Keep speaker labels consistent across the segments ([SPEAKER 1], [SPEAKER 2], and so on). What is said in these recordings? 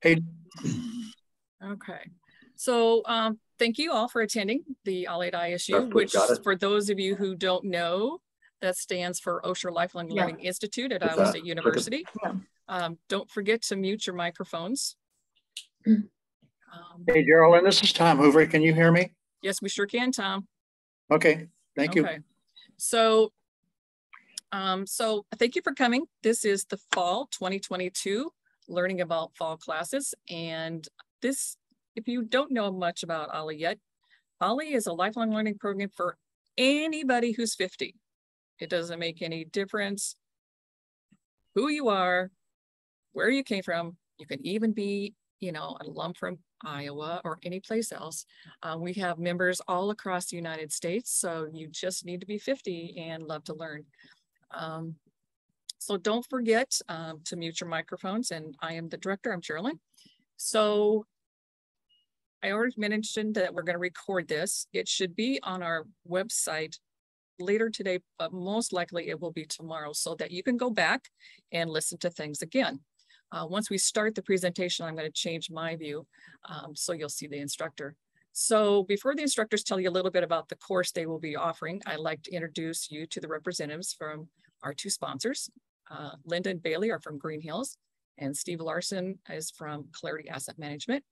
[SPEAKER 1] Hey.
[SPEAKER 2] Okay. So um, thank you all for attending the OLLI at ISU, which for those of you who don't know, that stands for Osher Lifelong yeah. Learning Institute at Iowa State University. Yeah. Um, don't forget to mute your microphones.
[SPEAKER 1] Um, hey, Geraldine, this is Tom Hoover. Can you hear me?
[SPEAKER 2] Yes, we sure can, Tom.
[SPEAKER 1] Okay, thank okay. you.
[SPEAKER 2] So, um, so thank you for coming. This is the fall 2022 learning about fall classes. And this, if you don't know much about OLLI yet, OLLI is a lifelong learning program for anybody who's 50. It doesn't make any difference who you are, where you came from. You can even be, you know, an alum from Iowa or any place else. Uh, we have members all across the United States, so you just need to be 50 and love to learn. Um, so don't forget um, to mute your microphones and I am the director, I'm Geraldine. So I already mentioned that we're gonna record this. It should be on our website later today, but most likely it will be tomorrow so that you can go back and listen to things again. Uh, once we start the presentation, I'm going to change my view um, so you'll see the instructor. So before the instructors tell you a little bit about the course they will be offering, I'd like to introduce you to the representatives from our two sponsors. Uh, Linda and Bailey are from Green Hills and Steve Larson is from Clarity Asset Management.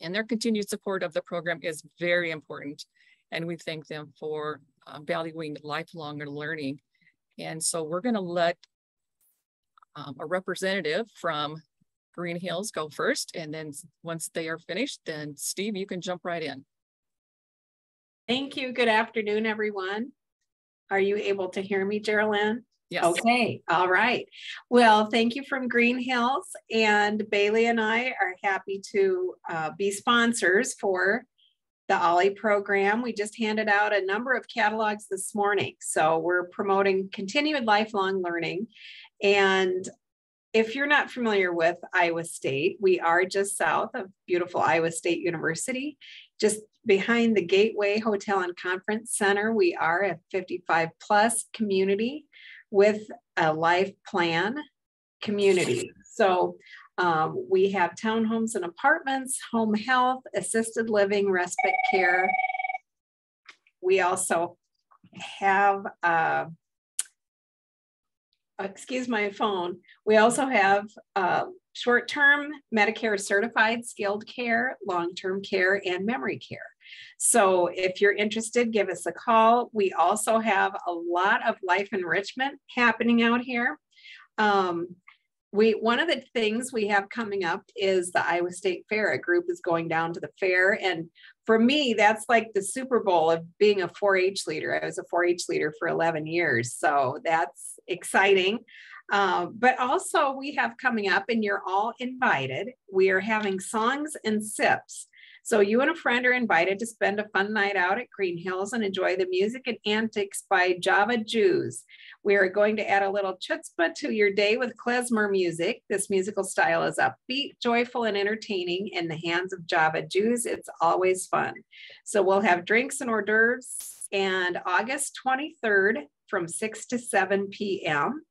[SPEAKER 2] And their continued support of the program is very important. And we thank them for uh, valuing lifelong learning. And so we're gonna let um, a representative from Green Hills go first. And then once they are finished, then Steve, you can jump right in.
[SPEAKER 3] Thank you. Good afternoon, everyone. Are you able to hear me, Geraldine?
[SPEAKER 2] Yes.
[SPEAKER 3] Okay. All right. Well, thank you from Green Hills. And Bailey and I are happy to uh, be sponsors for the OLLI program. We just handed out a number of catalogs this morning. So we're promoting continued lifelong learning. And if you're not familiar with Iowa State, we are just south of beautiful Iowa State University, just behind the Gateway Hotel and Conference Center. We are a 55 plus community with a life plan community. So um, we have townhomes and apartments, home health, assisted living, respite care. We also have uh, excuse my phone, we also have uh, short-term Medicare certified skilled care, long-term care, and memory care. So if you're interested, give us a call. We also have a lot of life enrichment happening out here. Um, we one of the things we have coming up is the Iowa State Fair. A group is going down to the fair, and for me, that's like the Super Bowl of being a 4-H leader. I was a 4-H leader for 11 years, so that's exciting. Uh, but also, we have coming up, and you're all invited. We are having songs and sips. So you and a friend are invited to spend a fun night out at Green Hills and enjoy the music and antics by Java Jews. We are going to add a little chutzpah to your day with klezmer music. This musical style is upbeat, joyful, and entertaining in the hands of Java Jews. It's always fun. So we'll have drinks and hors d'oeuvres and August 23rd from 6 to 7 p.m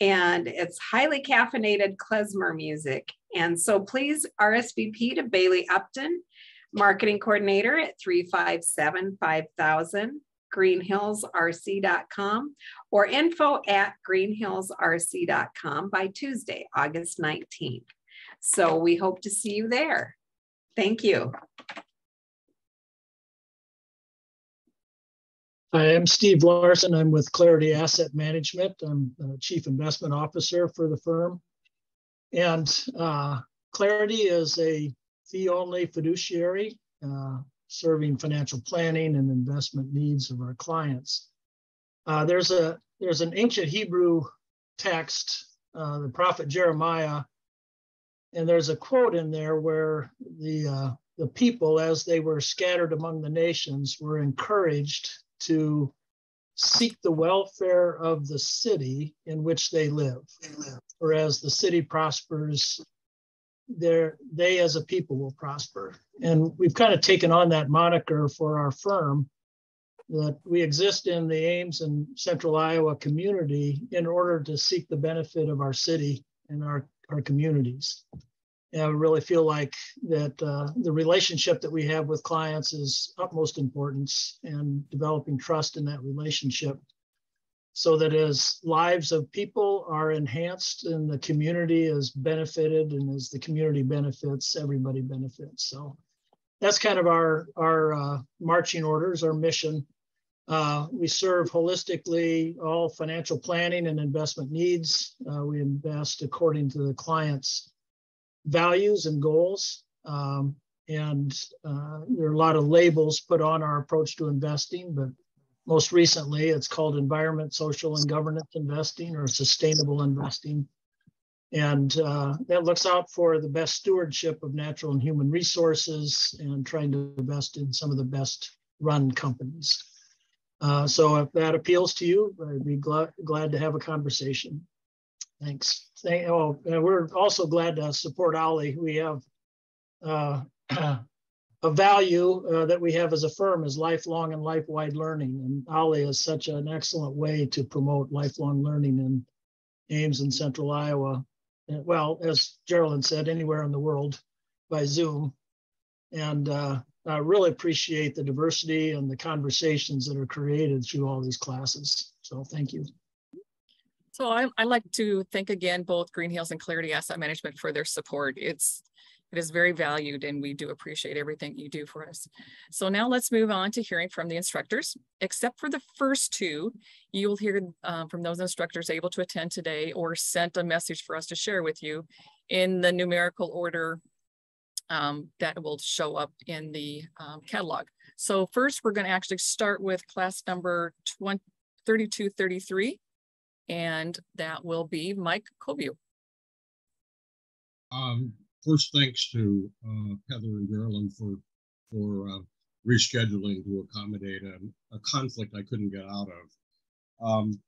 [SPEAKER 3] and it's highly caffeinated klezmer music. And so please RSVP to Bailey Upton, marketing coordinator at 357 5000 greenhillsrc.com or info at greenhillsrc.com by Tuesday, August 19th. So we hope to see you there. Thank you.
[SPEAKER 4] Hi, I'm Steve Larson. I'm with Clarity Asset Management. I'm uh, Chief Investment Officer for the firm. And uh, Clarity is a fee-only fiduciary uh, serving financial planning and investment needs of our clients. Uh, there's a there's an ancient Hebrew text, uh, the prophet Jeremiah, and there's a quote in there where the uh, the people, as they were scattered among the nations, were encouraged to seek the welfare of the city in which they live. Whereas the city prospers, they as a people will prosper. And we've kind of taken on that moniker for our firm that we exist in the Ames and Central Iowa community in order to seek the benefit of our city and our, our communities. and I really feel like that uh, the relationship that we have with clients is utmost importance and developing trust in that relationship so that as lives of people are enhanced and the community is benefited and as the community benefits, everybody benefits. So that's kind of our, our uh, marching orders, our mission. Uh, we serve holistically all financial planning and investment needs. Uh, we invest according to the client's values and goals. Um, and uh, there are a lot of labels put on our approach to investing, but most recently it's called environment, social, and governance investing or sustainable investing. And uh, that looks out for the best stewardship of natural and human resources and trying to invest in some of the best run companies. Uh, so if that appeals to you, I'd be glad, glad to have a conversation. Thanks. Thank, oh, we're also glad to support OLLI. We have uh, a value uh, that we have as a firm is lifelong and life-wide learning. And OLLI is such an excellent way to promote lifelong learning in Ames and Central Iowa. And, well, as Geraldine said, anywhere in the world by Zoom. And uh, I really appreciate the diversity and the conversations that are created through all these classes. So thank you.
[SPEAKER 2] So I, I like to thank again both Green Hills and Clarity Asset Management for their support. It's it is very valued and we do appreciate everything you do for us. So now let's move on to hearing from the instructors. Except for the first two, you will hear uh, from those instructors able to attend today or sent a message for us to share with you in the numerical order um, that will show up in the um, catalog. So first, we're going to actually start with class number 20, 3233, and that will be Mike Kobu.
[SPEAKER 5] Um, first, thanks to uh, Heather and Geraldine for for uh, rescheduling to accommodate a, a, conflict I couldn't get out of. Um,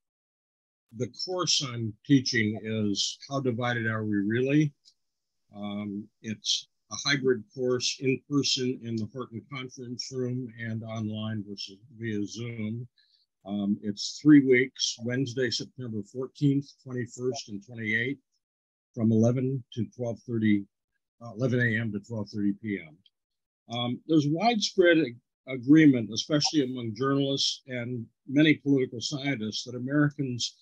[SPEAKER 5] the course I'm teaching is How Divided Are We Really? Um, it's a hybrid course in person in the Horton conference room and online versus via Zoom. Um, it's three weeks, Wednesday, September 14th, 21st, and 28th from 11 to 12.30 uh, 11 a.m. to 12:30 p.m. Um, there's widespread agreement, especially among journalists and many political scientists, that Americans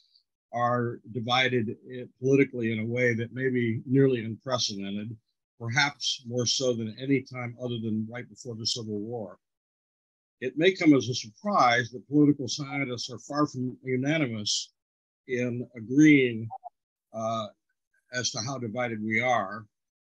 [SPEAKER 5] are divided eh, politically in a way that may be nearly unprecedented, perhaps more so than any time other than right before the Civil War. It may come as a surprise that political scientists are far from unanimous in agreeing uh, as to how divided we are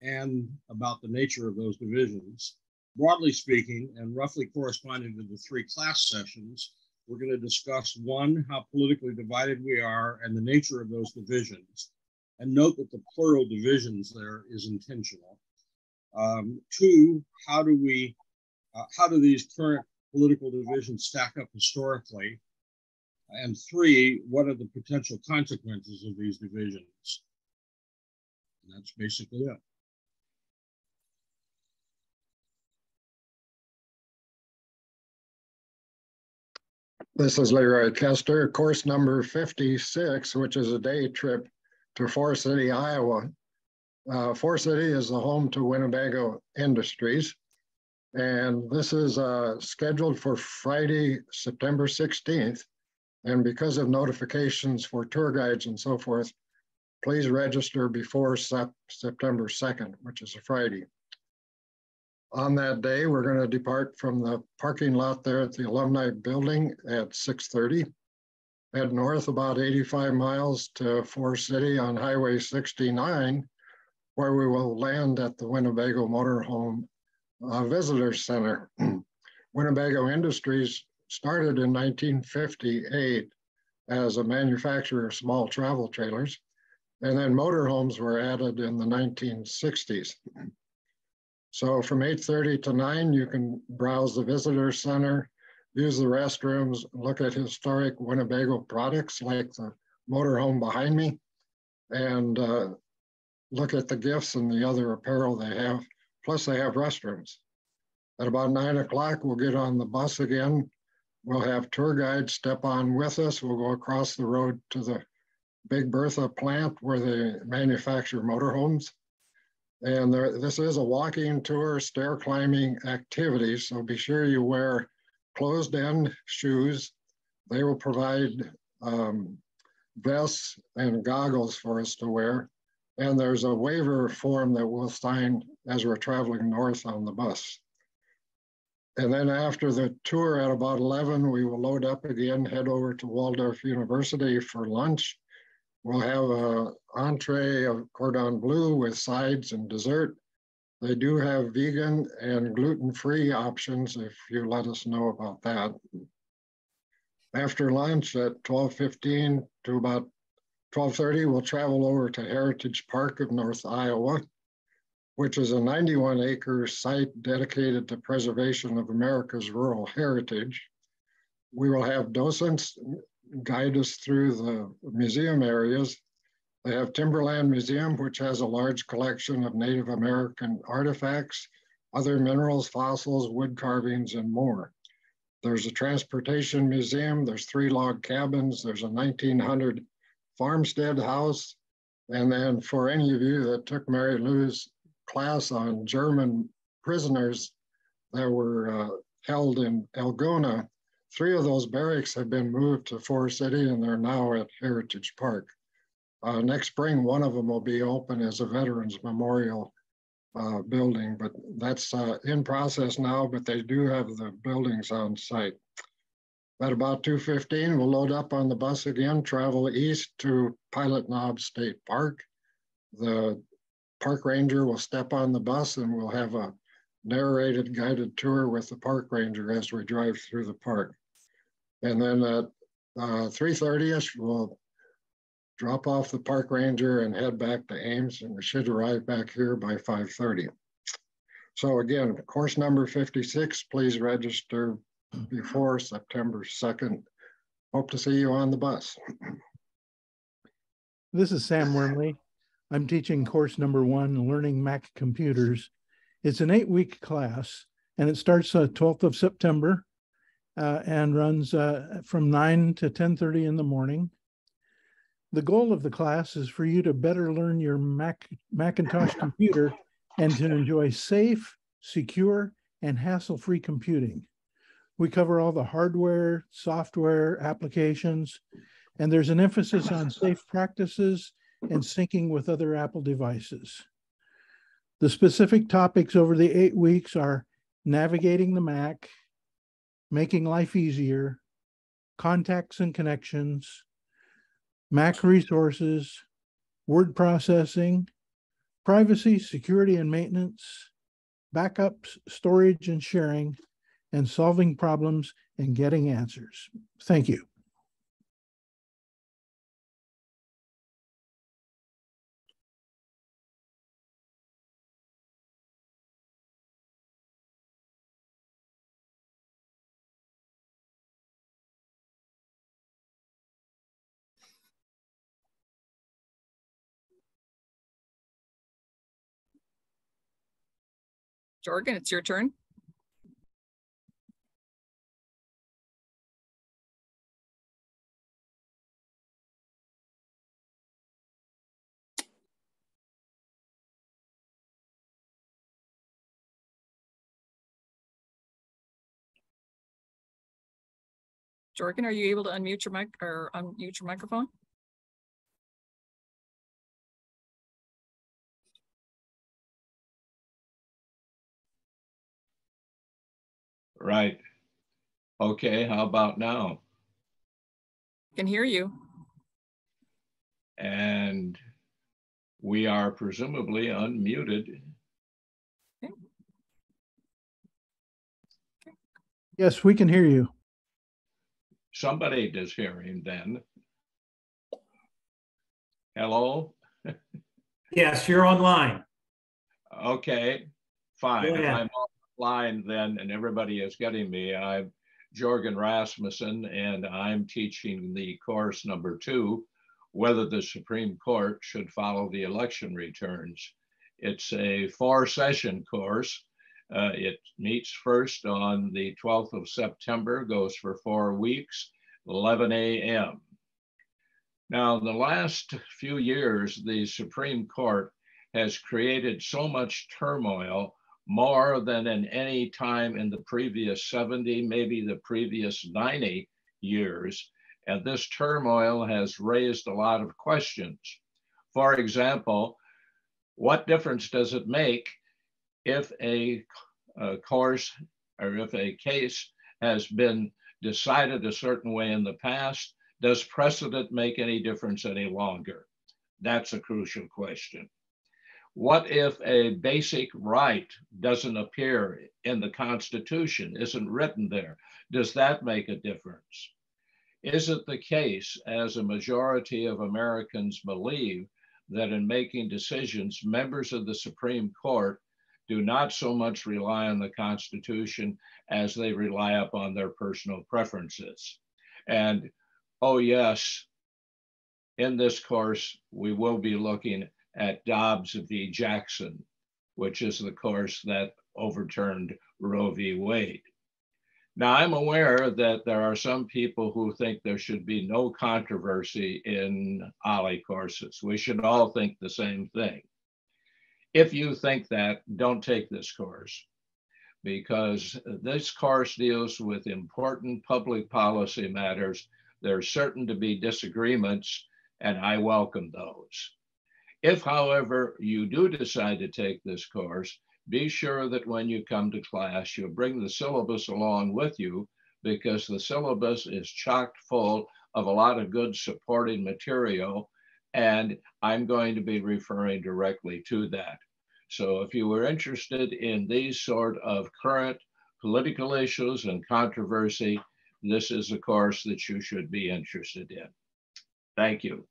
[SPEAKER 5] and about the nature of those divisions. Broadly speaking, and roughly corresponding to the three class sessions, we're going to discuss one, how politically divided we are and the nature of those divisions. And note that the plural divisions there is intentional. Um, two, how do we, uh, how do these current political divisions stack up historically? And three, what are the potential consequences of these divisions? And that's basically it.
[SPEAKER 6] This is Leroy Kester, course number 56, which is a day trip to Forest City, Iowa. Uh, Forest City is the home to Winnebago Industries. And this is uh, scheduled for Friday, September 16th. And because of notifications for tour guides and so forth, please register before sep September 2nd, which is a Friday. On that day, we're going to depart from the parking lot there at the Alumni Building at 6.30. Head north about 85 miles to Forest City on Highway 69, where we will land at the Winnebago Motorhome uh, Visitor Center. Winnebago Industries started in 1958 as a manufacturer of small travel trailers, and then motorhomes were added in the 1960s. So from 8.30 to 9, you can browse the visitor center, use the restrooms, look at historic Winnebago products like the motorhome behind me, and uh, look at the gifts and the other apparel they have. Plus they have restrooms. At about nine o'clock, we'll get on the bus again. We'll have tour guides step on with us. We'll go across the road to the Big Bertha plant where they manufacture motorhomes. And there, this is a walking tour, stair climbing activity, so be sure you wear closed-end shoes. They will provide um, vests and goggles for us to wear. And there's a waiver form that we'll sign as we're traveling north on the bus. And then after the tour at about 11, we will load up again, head over to Waldorf University for lunch. We'll have a entree of cordon bleu with sides and dessert. They do have vegan and gluten-free options if you let us know about that. After lunch at 12.15 to about 12.30, we'll travel over to Heritage Park of North Iowa, which is a 91 acre site dedicated to preservation of America's rural heritage. We will have docents guide us through the museum areas. They have Timberland Museum, which has a large collection of Native American artifacts, other minerals, fossils, wood carvings, and more. There's a transportation museum, there's three log cabins, there's a 1900 farmstead house. And then for any of you that took Mary Lou's class on German prisoners that were uh, held in Algona, three of those barracks have been moved to Forest City and they're now at Heritage Park. Uh, next spring, one of them will be open as a Veterans Memorial uh, building, but that's uh, in process now, but they do have the buildings on site. At about 2.15, we'll load up on the bus again, travel east to Pilot Knob State Park. The park ranger will step on the bus and we'll have a narrated guided tour with the park ranger as we drive through the park. And then at uh, 3.30ish, we'll drop off the park ranger and head back to Ames and we should arrive back here by 5.30. So again, course number 56, please register before September 2nd. Hope to see you on the bus.
[SPEAKER 7] This is Sam Wormley. I'm teaching course number one, Learning Mac Computers. It's an eight week class and it starts the 12th of September uh, and runs uh, from 9 to 10.30 in the morning. The goal of the class is for you to better learn your Mac, Macintosh computer and to enjoy safe, secure, and hassle-free computing. We cover all the hardware, software, applications, and there's an emphasis on safe practices and syncing with other Apple devices. The specific topics over the eight weeks are navigating the Mac, making life easier, contacts and connections, Mac resources, word processing, privacy, security and maintenance, backups, storage and sharing, and solving problems and getting answers. Thank you.
[SPEAKER 2] Jorgen, it's your turn. Jorgen, are you able to unmute your mic or unmute your microphone?
[SPEAKER 8] Right. Okay, how about now?
[SPEAKER 2] Can hear you.
[SPEAKER 8] And we are presumably unmuted.
[SPEAKER 7] Yes, we can hear you.
[SPEAKER 8] Somebody does hear him then. Hello?
[SPEAKER 9] Yes, you're online.
[SPEAKER 8] Okay, fine. If. I'm offline then and everybody is getting me, I'm Jorgen Rasmussen and I'm teaching the course number two, whether the Supreme Court should follow the election returns. It's a four session course. Uh, it meets first on the 12th of September, goes for four weeks, 11 a.m. Now, the last few years, the Supreme Court has created so much turmoil more than in any time in the previous 70, maybe the previous 90 years. And this turmoil has raised a lot of questions. For example, what difference does it make if a, a course or if a case has been decided a certain way in the past? Does precedent make any difference any longer? That's a crucial question. What if a basic right doesn't appear in the Constitution, isn't written there? Does that make a difference? Is it the case, as a majority of Americans believe, that in making decisions, members of the Supreme Court do not so much rely on the Constitution as they rely upon their personal preferences? And oh, yes, in this course, we will be looking at Dobbs v. Jackson, which is the course that overturned Roe v. Wade. Now, I'm aware that there are some people who think there should be no controversy in OLLI courses. We should all think the same thing. If you think that, don't take this course because this course deals with important public policy matters. There are certain to be disagreements, and I welcome those. If, however, you do decide to take this course, be sure that when you come to class, you bring the syllabus along with you because the syllabus is chock full of a lot of good supporting material. And I'm going to be referring directly to that. So if you were interested in these sort of current political issues and controversy, this is a course that you should be interested in. Thank you.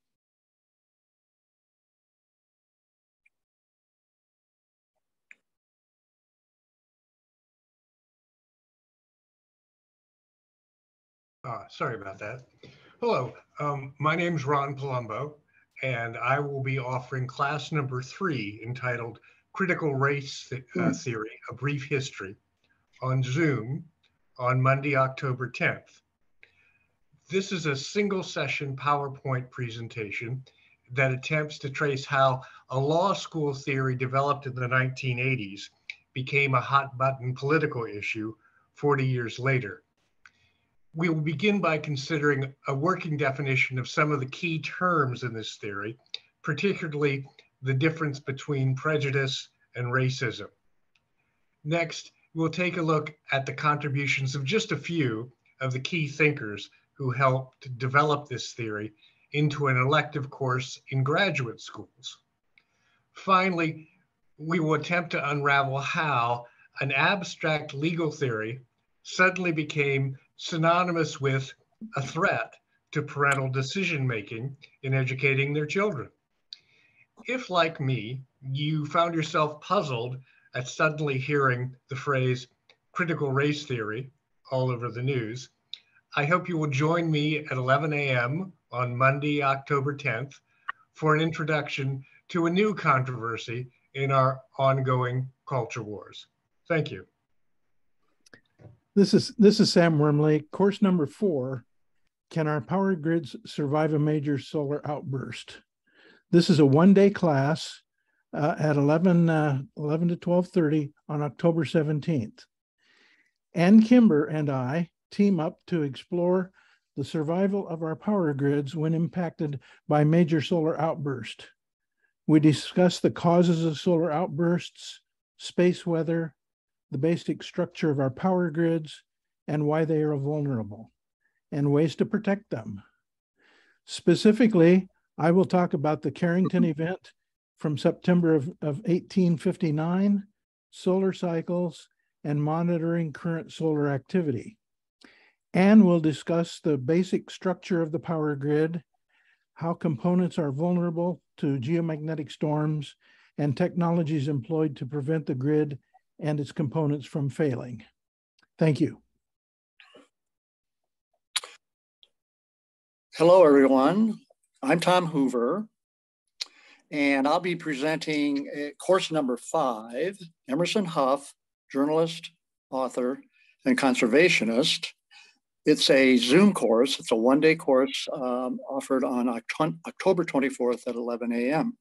[SPEAKER 10] Uh, sorry about that. Hello, um, my name is Ron Palumbo, and I will be offering class number three entitled Critical Race Th uh, hmm. Theory, A Brief History on Zoom on Monday, October 10th. This is a single session PowerPoint presentation that attempts to trace how a law school theory developed in the 1980s became a hot button political issue 40 years later we will begin by considering a working definition of some of the key terms in this theory, particularly the difference between prejudice and racism. Next, we'll take a look at the contributions of just a few of the key thinkers who helped develop this theory into an elective course in graduate schools. Finally, we will attempt to unravel how an abstract legal theory suddenly became synonymous with a threat to parental decision making in educating their children. If, like me, you found yourself puzzled at suddenly hearing the phrase critical race theory all over the news, I hope you will join me at 11 a.m. on Monday, October 10th, for an introduction to a new controversy in our ongoing culture wars. Thank you.
[SPEAKER 7] This is this is Sam Wormley. Course number four: Can our power grids survive a major solar outburst? This is a one-day class uh, at 11, uh, 11 to 12:30 on October 17th. Ann Kimber and I team up to explore the survival of our power grids when impacted by major solar outburst. We discuss the causes of solar outbursts, space weather, the basic structure of our power grids and why they are vulnerable and ways to protect them. Specifically, I will talk about the Carrington event from September of, of 1859, solar cycles, and monitoring current solar activity. And we'll discuss the basic structure of the power grid, how components are vulnerable to geomagnetic storms, and technologies employed to prevent the grid and its components from failing. Thank you.
[SPEAKER 1] Hello, everyone. I'm Tom Hoover, and I'll be presenting course number five, Emerson Hough, journalist, author, and conservationist. It's a Zoom course. It's a one-day course um, offered on October 24th at 11 a.m.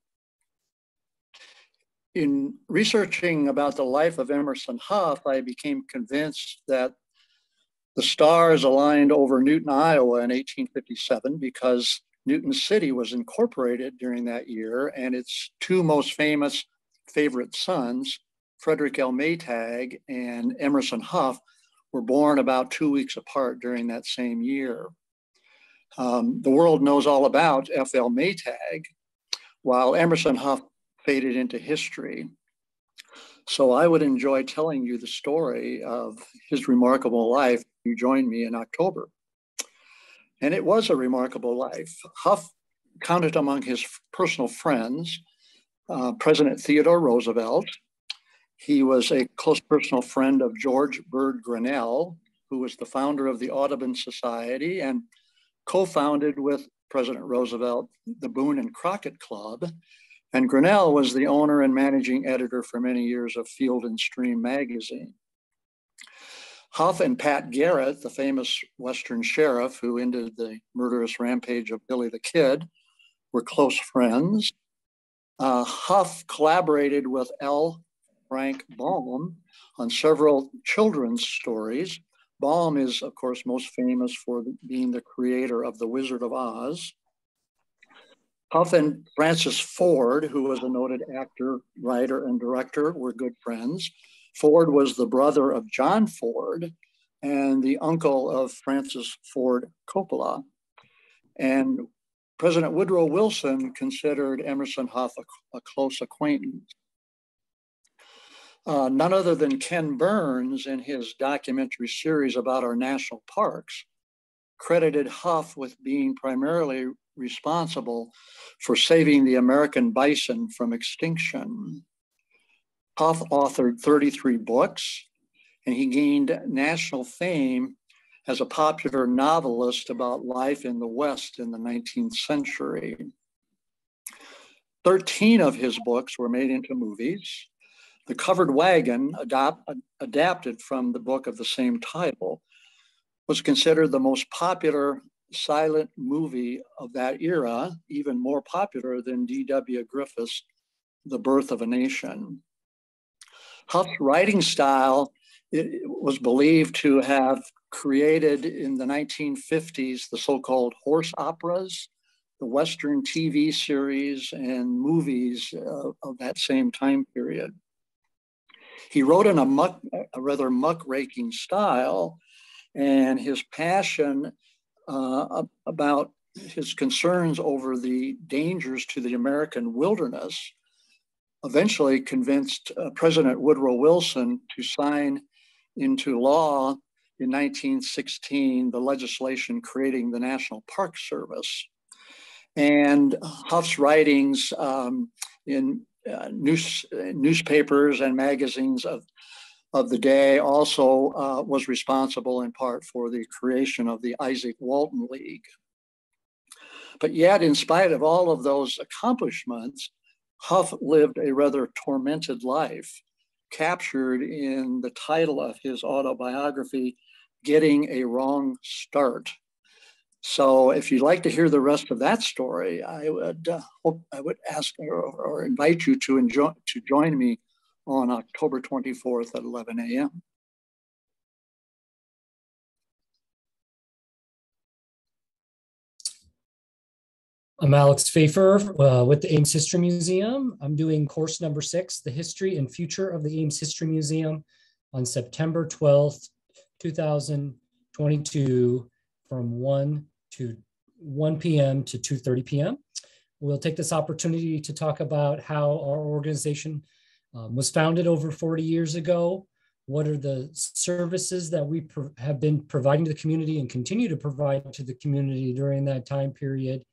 [SPEAKER 1] in researching about the life of Emerson Hough, I became convinced that the stars aligned over Newton, Iowa in 1857 because Newton City was incorporated during that year, and its two most famous favorite sons, Frederick L. Maytag and Emerson Hough, were born about two weeks apart during that same year. Um, the world knows all about F.L. Maytag, while Emerson Hough faded into history. So I would enjoy telling you the story of his remarkable life. You joined me in October. And it was a remarkable life. Hough counted among his personal friends uh, President Theodore Roosevelt. He was a close personal friend of George Bird Grinnell, who was the founder of the Audubon Society and co founded with President Roosevelt the Boone and Crockett Club. And Grinnell was the owner and managing editor for many years of Field and Stream magazine. Hough and Pat Garrett, the famous Western sheriff who ended the murderous rampage of Billy the Kid, were close friends. Uh, Hough collaborated with L. Frank Baum on several children's stories. Baum is, of course, most famous for being the creator of The Wizard of Oz. Hough and Francis Ford, who was a noted actor, writer, and director, were good friends. Ford was the brother of John Ford and the uncle of Francis Ford Coppola. And President Woodrow Wilson considered Emerson Hough a, a close acquaintance. Uh, none other than Ken Burns, in his documentary series about our national parks, credited Hough with being primarily responsible for saving the American bison from extinction. Hough authored 33 books, and he gained national fame as a popular novelist about life in the West in the 19th century. 13 of his books were made into movies. The Covered Wagon, adopt, adapted from the book of the same title, was considered the most popular silent movie of that era, even more popular than D.W. Griffith's The Birth of a Nation. Hough's writing style was believed to have created in the 1950s the so-called horse operas, the Western TV series and movies uh, of that same time period. He wrote in a, muck, a rather muckraking style, and his passion uh, about his concerns over the dangers to the American wilderness eventually convinced uh, President Woodrow Wilson to sign into law in 1916 the legislation creating the National Park Service. And Hough's writings um, in uh, news, newspapers and magazines of of the day also uh, was responsible in part for the creation of the Izaak Walton League. But yet, in spite of all of those accomplishments, Hough lived a rather tormented life, captured in the title of his autobiography, Getting a Wrong Start. So, if you'd like to hear the rest of that story, I would uh, hope I would ask or, or invite you to enjoy to join me on October 24th at 11 a.m.
[SPEAKER 11] I'm Alex Pfeiffer uh, with the Ames History Museum. I'm doing course number six, The History and Future of the Ames History Museum on September 12th, 2022 from 1 to 1 p.m. to 2.30 p.m. We'll take this opportunity to talk about how our organization um, was founded over 40 years ago. What are the services that we have been providing to the community and continue to provide to the community during that time period?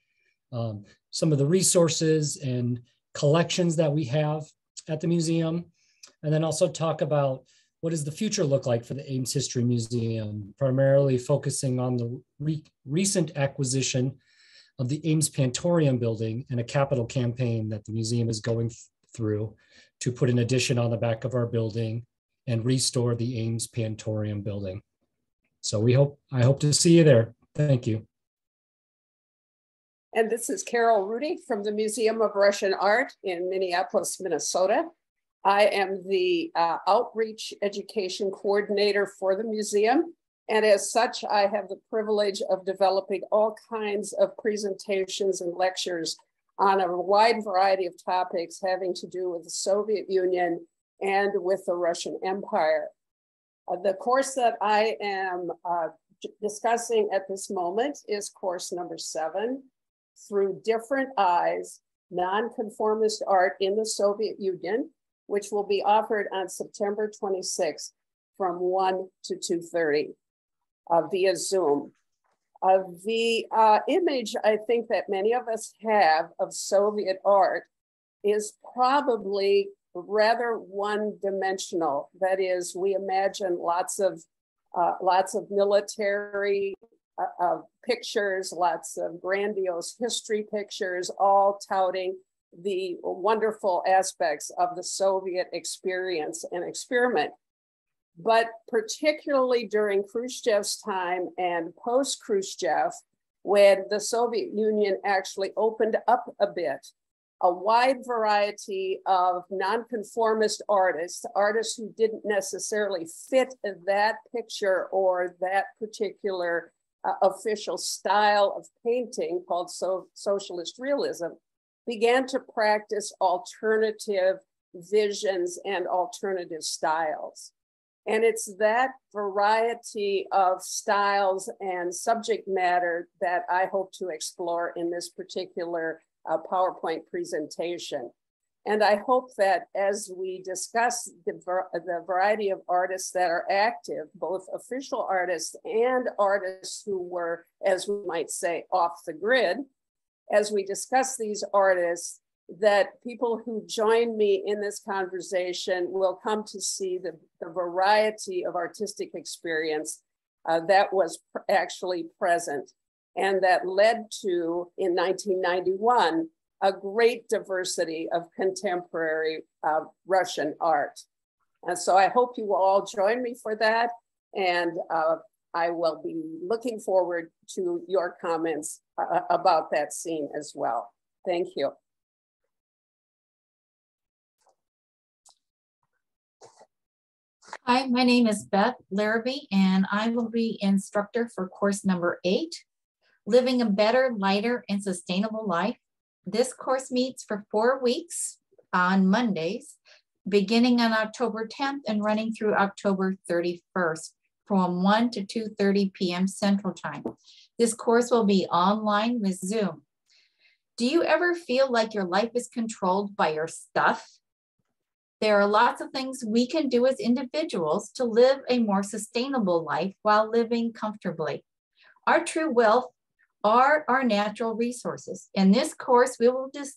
[SPEAKER 11] Um, some of the resources and collections that we have at the museum, and then also talk about what does the future look like for the Ames History Museum, primarily focusing on the re recent acquisition of the Ames Planetarium building and a capital campaign that the museum is going through to put an addition on the back of our building and restore the Ames Planetarium building. So we hope, I hope to see you there. Thank you.
[SPEAKER 12] And this is Carol Rudy from the Museum of Russian Art in Minneapolis, Minnesota.
[SPEAKER 13] I am the uh, outreach education coordinator for the museum. And as such, I have the privilege of developing all kinds of presentations and lectures on a wide variety of topics having to do with the Soviet Union and with the Russian Empire. Uh, the course that I am uh, discussing at this moment is course number seven, Through Different Eyes, Nonconformist Art in the Soviet Union, which will be offered on September 26th from 1 to 2.30 uh, via Zoom. Uh, the uh, image I think that many of us have of Soviet art is probably rather one-dimensional. That is, we imagine lots of uh, lots of military uh, pictures, lots of grandiose history pictures, all touting the wonderful aspects of the Soviet experience and experiment. But particularly during Khrushchev's time and post Khrushchev, when the Soviet Union actually opened up a bit, a wide variety of nonconformist artists, artists who didn't necessarily fit that picture or that particular uh, official style of painting called so socialist realism, began to practice alternative visions and alternative styles. And it's that variety of styles and subject matter that I hope to explore in this particular uh, PowerPoint presentation. And I hope that as we discuss the, the variety of artists that are active, both official artists and artists who were, as we might say, off the grid, as we discuss these artists, that people who join me in this conversation will come to see the, the variety of artistic experience uh, that was pr actually present and that led to, in 1991, a great diversity of contemporary uh, Russian art. And so I hope you will all join me for that. And uh, I will be looking forward to your comments uh, about that scene as well. Thank you.
[SPEAKER 12] Hi, my name is Beth Larrabee, and I will be instructor for course number eight, Living a Better, Lighter, and Sustainable Life. This course meets for four weeks on Mondays, beginning on October 10th and running through October 31st from 1 to 2.30 p.m. Central Time. This course will be online with Zoom. Do you ever feel like your life is controlled by your stuff? There are lots of things we can do as individuals to live a more sustainable life while living comfortably. Our true wealth are our natural resources. In this course, we will just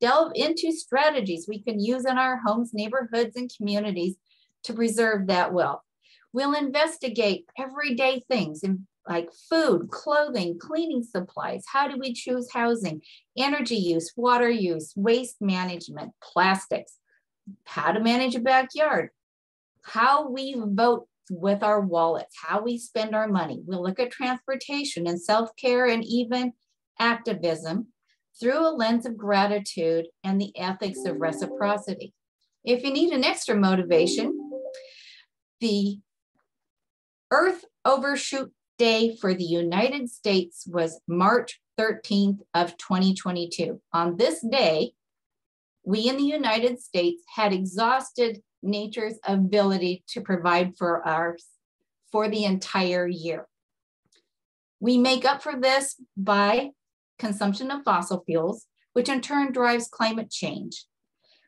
[SPEAKER 12] delve into strategies we can use in our homes, neighborhoods, and communities to preserve that wealth. We'll investigate everyday things like food, clothing, cleaning supplies. How do we choose housing, energy use, water use, waste management, plastics, how to manage a backyard, how we vote with our wallets, how we spend our money. We'll look at transportation and self care and even activism through a lens of gratitude and the ethics of reciprocity. If you need an extra motivation, the Earth Overshoot Day for the United States was March 13th of 2022. On this day, we in the United States had exhausted nature's ability to provide for us for the entire year. We make up for this by consumption of fossil fuels, which in turn drives climate change.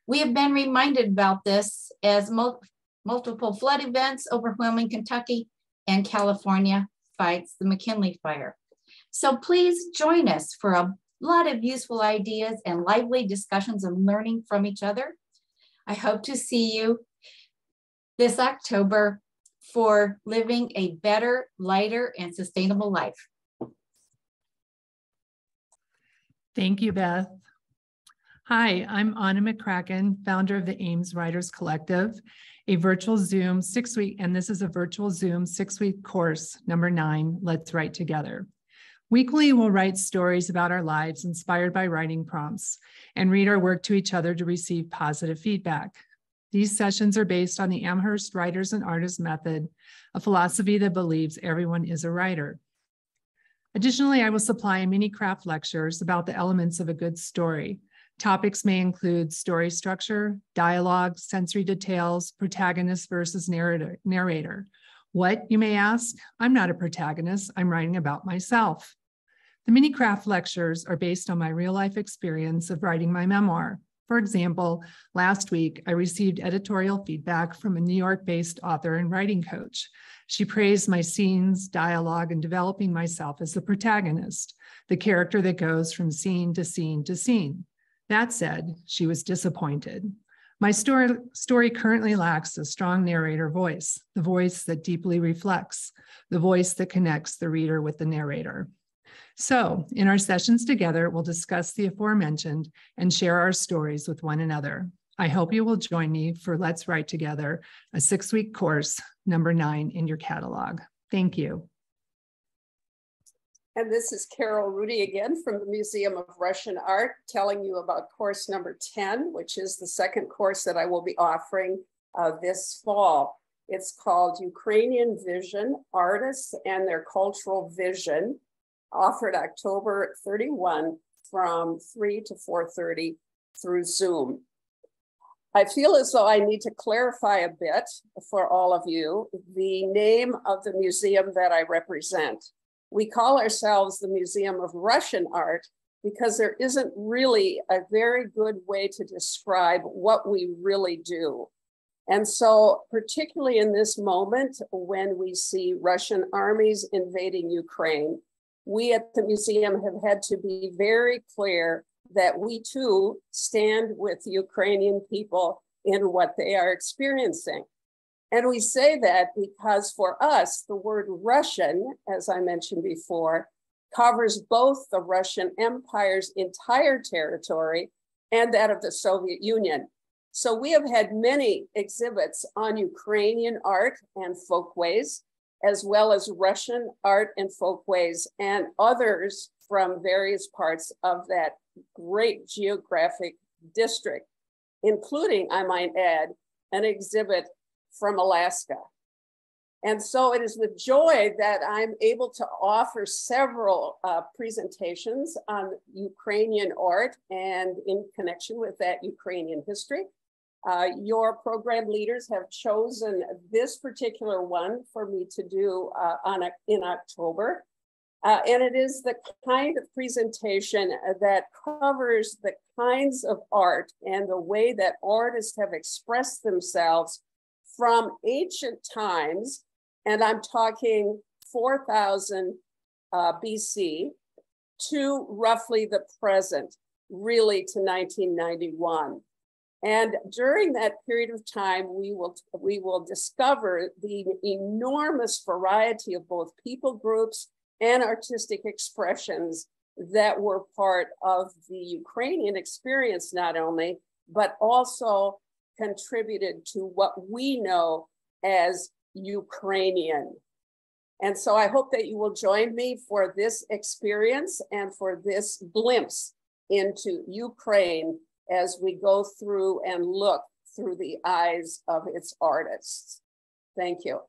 [SPEAKER 12] We have been reminded about this as mul multiple flood events overwhelming Kentucky and California fights the McKinley Fire. So please join us for a lot of useful ideas and lively discussions and learning from each other. I hope to see you this October for living a better, lighter, and sustainable life.
[SPEAKER 14] Thank you, Beth. Hi, I'm Anna McCracken, founder of the Ames Writers Collective, a virtual Zoom six week, and this is a virtual Zoom six week course, number nine, Let's Write Together. Weekly, we'll write stories about our lives inspired by writing prompts and read our work to each other to receive positive feedback. These sessions are based on the Amherst Writers and Artists Method, a philosophy that believes everyone is a writer. Additionally, I will supply mini craft lectures about the elements of a good story. Topics may include story structure, dialogue, sensory details, protagonist versus narrator. narrator. What, you may ask? I'm not a protagonist, I'm writing about myself. The mini craft lectures are based on my real life experience of writing my memoir. For example, last week I received editorial feedback from a New York based author and writing coach. She praised my scenes, dialogue, and developing myself as the protagonist, the character that goes from scene to scene to scene. That said, she was disappointed. My story, story currently lacks a strong narrator voice, the voice that deeply reflects, the voice that connects the reader with the narrator. So, in our sessions together, we'll discuss the aforementioned and share our stories with one another. I hope you will join me for Let's Write Together, a six week course, number nine in your catalog. Thank you.
[SPEAKER 13] And this is Carol Rudy again from the Museum of Russian Art telling you about course number 10, which is the second course that I will be offering uh, this fall. It's called Ukrainian Vision, Artists and Their Cultural Vision, offered October 31 from 3 to 4.30 through Zoom. I feel as though I need to clarify a bit for all of you the name of the museum that I represent. We call ourselves the Museum of Russian Art because there isn't really a very good way to describe what we really do. And so, particularly in this moment when we see Russian armies invading Ukraine, we at the museum have had to be very clear that we too stand with Ukrainian people in what they are experiencing. And we say that because for us, the word Russian, as I mentioned before, covers both the Russian Empire's entire territory and that of the Soviet Union. So we have had many exhibits on Ukrainian art and folkways, as well as Russian art and folkways, and others from various parts of that great geographic district, including, I might add, an exhibit from Alaska. And so it is with joy that I'm able to offer several uh, presentations on Ukrainian art and in connection with that Ukrainian history. Uh, your program leaders have chosen this particular one for me to do uh, on a, in October. Uh, and it is the kind of presentation that covers the kinds of art and the way that artists have expressed themselves from ancient times, and I'm talking 4000 uh, BC to roughly the present, really to 1991. And during that period of time, we will, we will discover the enormous variety of both people groups and artistic expressions that were part of the Ukrainian experience, not only, but also contributed to what we know as Ukrainian. And so I hope that you will join me for this experience and for this glimpse into Ukraine as we go through and look through the eyes of its artists. Thank you.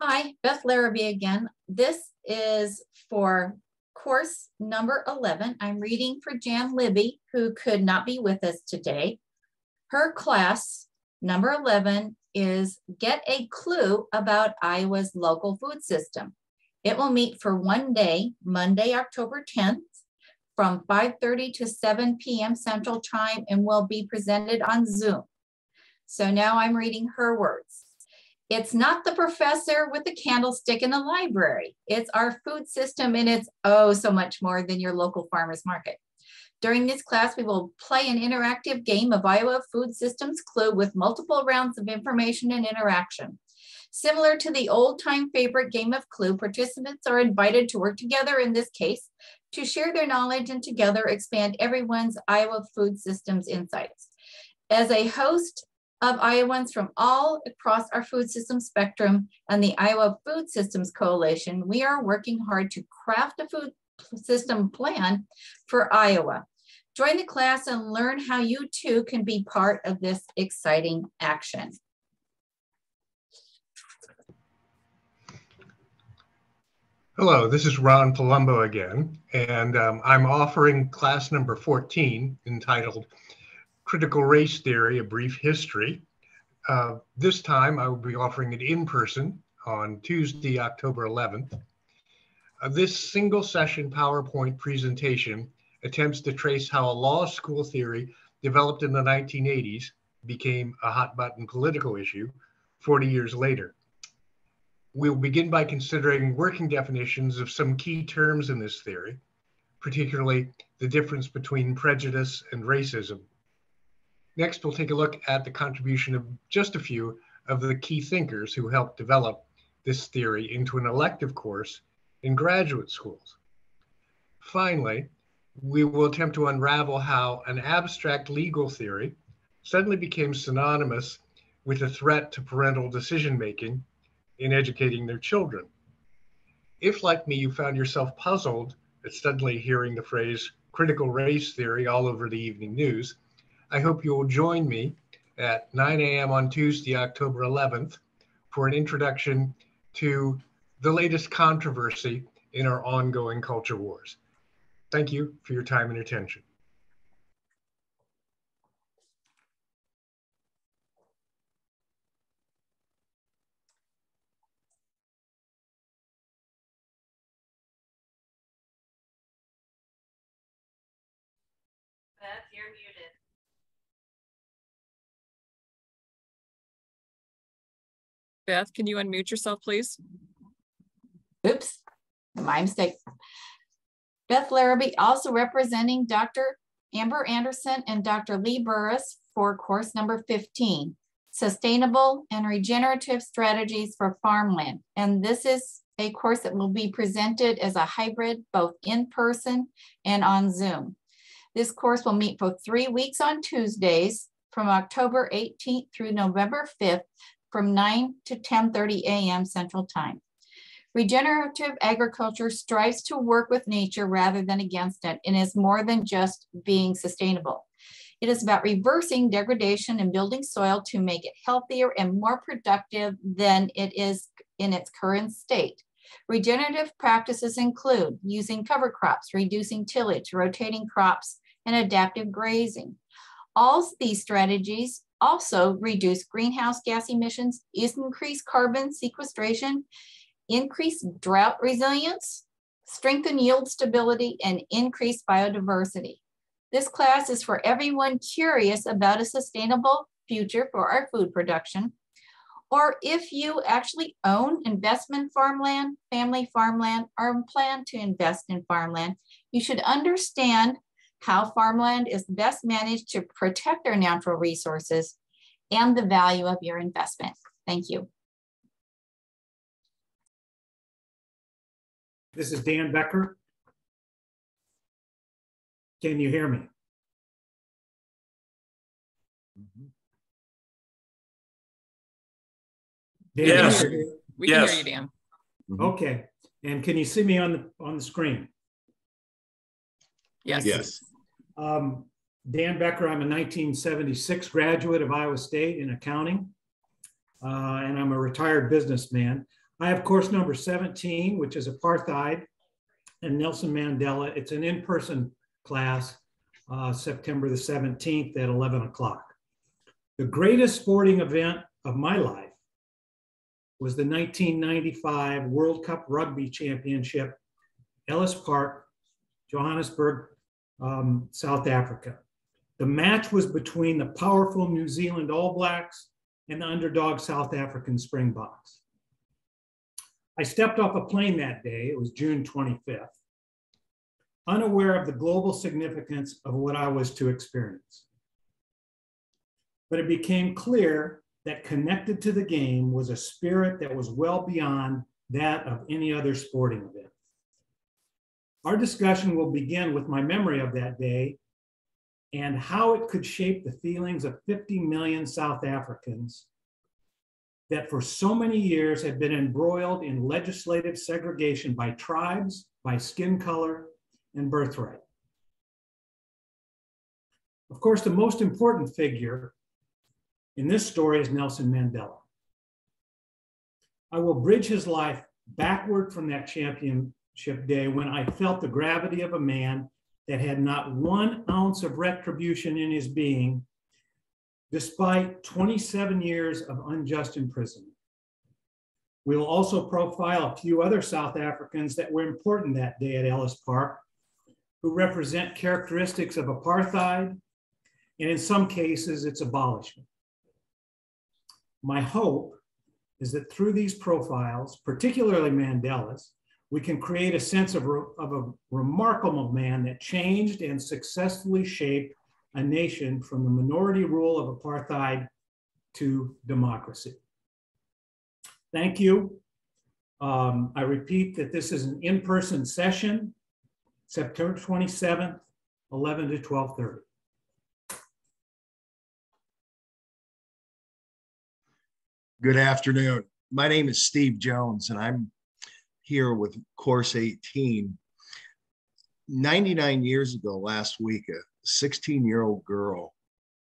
[SPEAKER 12] Hi, Beth Larrabee again. This is for course number 11. I'm reading for Jan Libby, who could not be with us today. Her class, number 11, is Get a Clue About Iowa's Local Food System. It will meet for one day, Monday, October 10th, from 5.30 to 7 p.m. Central Time and will be presented on Zoom. So now I'm reading her words. It's not the professor with the candlestick in the library. It's our food system and it's oh so much more than your local farmer's market. During this class, we will play an interactive game of Iowa Food Systems Clue with multiple rounds of information and interaction. Similar to the old time favorite game of Clue, participants are invited to work together in this case to share their knowledge and together expand everyone's Iowa food systems insights. As a host, of Iowans from all across our food system spectrum and the Iowa Food Systems Coalition, we are working hard to craft a food system plan for Iowa. Join the class and learn how you too can be part of this exciting action.
[SPEAKER 10] Hello, this is Ron Palumbo again, and um, I'm offering class number 14 entitled Critical Race Theory, A Brief History. Uh, this time I will be offering it in person on Tuesday, October 11th. Uh, this single session PowerPoint presentation attempts to trace how a law school theory developed in the 1980s became a hot button political issue 40 years later. We'll begin by considering working definitions of some key terms in this theory, particularly the difference between prejudice and racism. Next, we'll take a look at the contribution of just a few of the key thinkers who helped develop this theory into an elective course in graduate schools. Finally, we will attempt to unravel how an abstract legal theory suddenly became synonymous with a threat to parental decision making in educating their children. If, like me, you found yourself puzzled at suddenly hearing the phrase critical race theory all over the evening news, I hope you will join me at 9 a.m. on Tuesday, October 11th, for an introduction to the latest controversy in our ongoing culture wars. Thank you for your time and attention.
[SPEAKER 12] Beth, you're muted.
[SPEAKER 2] Beth, can you unmute yourself, please?
[SPEAKER 12] Oops, my mistake. Beth Larrabee, also representing Dr. Amber Anderson and Dr. Lee Burris for course number 15, Sustainable and Regenerative Strategies for Farmland. And this is a course that will be presented as a hybrid, both in person and on Zoom. This course will meet for three weeks on Tuesdays from October 18th through November 5th from 9 to 10.30 a.m. Central Time. Regenerative agriculture strives to work with nature rather than against it and is more than just being sustainable. It is about reversing degradation and building soil to make it healthier and more productive than it is in its current state. Regenerative practices include using cover crops, reducing tillage, rotating crops, and adaptive grazing. All these strategies also reduce greenhouse gas emissions, increase carbon sequestration, increase drought resilience, strengthen yield stability, and increase biodiversity. This class is for everyone curious about a sustainable future for our food production, or if you actually own investment farmland, family farmland, or plan to invest in farmland, you should understand how farmland is best managed to protect our natural resources and the value of your investment. Thank you.
[SPEAKER 9] This is Dan Becker. Can you hear me? Dan,
[SPEAKER 2] Yes.
[SPEAKER 9] you hear me?
[SPEAKER 2] We can
[SPEAKER 9] Yes.
[SPEAKER 2] hear you, Dan. Mm-hmm.
[SPEAKER 9] Okay, and can you see me on the, on the screen?
[SPEAKER 2] Yes.
[SPEAKER 15] Yes.
[SPEAKER 9] Um, Dan Becker, I'm a 1976 graduate of Iowa State in accounting, uh, and I'm a retired businessman. I have course number 17, which is apartheid and Nelson Mandela. It's an in-person class, uh, September the 17th at 11 o'clock. The greatest sporting event of my life was the 1995 World Cup Rugby Championship, Ellis Park, Johannesburg, um, South Africa. The match was between the powerful New Zealand All Blacks and the underdog South African Springboks. I stepped off a plane that day, it was June 25th, unaware of the global significance of what I was to experience. But it became clear that connected to the game was a spirit that was well beyond that of any other sporting event. Our discussion will begin with my memory of that day and how it could shape the feelings of 50 million South Africans that for so many years had been embroiled in legislative segregation by tribes, by skin color, and birthright. Of course, the most important figure in this story is Nelson Mandela. I will bridge his life backward from that championship day when I felt the gravity of a man that had not one ounce of retribution in his being despite 27 years of unjust imprisonment. We will also profile a few other South Africans that were important that day at Ellis Park, who represent characteristics of apartheid, and in some cases, its abolishment. My hope is that through these profiles, particularly Mandela's, we can create a sense of, of a remarkable man that changed and successfully shaped a nation from the minority rule of apartheid to democracy. Thank you. Um, I repeat that this is an in-person session, September 27th, 11 to 1230.
[SPEAKER 15] Good afternoon. My name is Steve Jones, and I'm here with Course 18. 99 years ago, last week, a 16 year old girl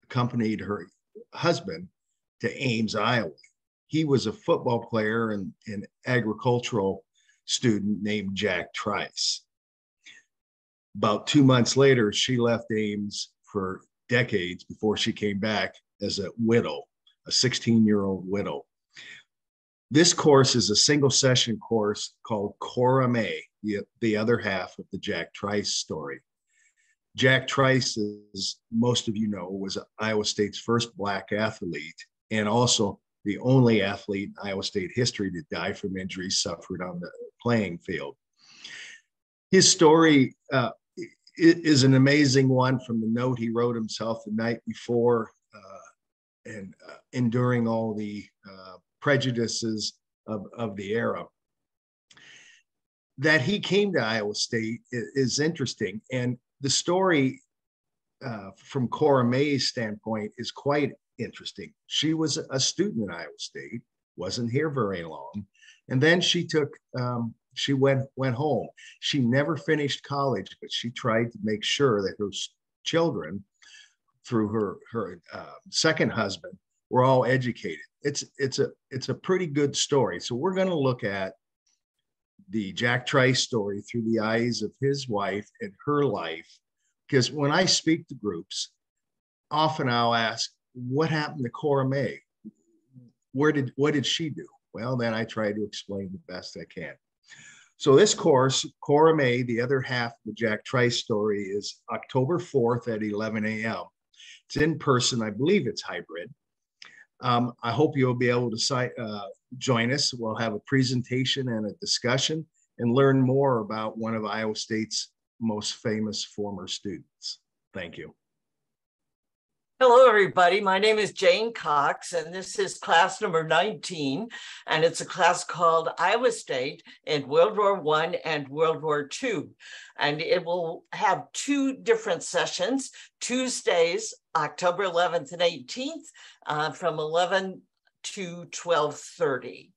[SPEAKER 15] accompanied her husband to Ames, Iowa. He was a football player and an agricultural student named Jack Trice. About two months later, she left Ames for decades before she came back as a widow, a 16 year old widow. This course is a single session course called Cora May, the, the other half of the Jack Trice story. Jack Trice, as most of you know, was Iowa State's first Black athlete and also the only athlete in Iowa State history to die from injuries suffered on the playing field. His story uh, is an amazing one from the note he wrote himself the night before uh, and uh, enduring all the uh, prejudices of, of the era. That he came to Iowa State is, interesting. And the story uh, from Cora May's standpoint is quite interesting. She was a student at Iowa State, wasn't here very long, and then she took um, she went went home. She never finished college, but she tried to make sure that her children, through her her uh, second husband, were all educated. It's it's a it's a pretty good story. So we're going to look at the Jack Trice story through the eyes of his wife and her life. Because when I speak to groups, often I'll ask, what happened to Cora May? Where did what did she do? Well, then I try to explain the best I can. So this course, Cora May, the other half of the Jack Trice story is October 4th at 11 a.m. It's in person. I believe it's hybrid. Um, I hope you'll be able to uh, join us. We'll have a presentation and a discussion and learn more about one of Iowa State's most famous former students. Thank you.
[SPEAKER 16] Hello, everybody. My name is Jane Cox, and this is class number 19. And it's a class called Iowa State in World War One and World War II. And it will have two different sessions, Tuesdays, October 11th and 18th, uh, from 11 to 1230.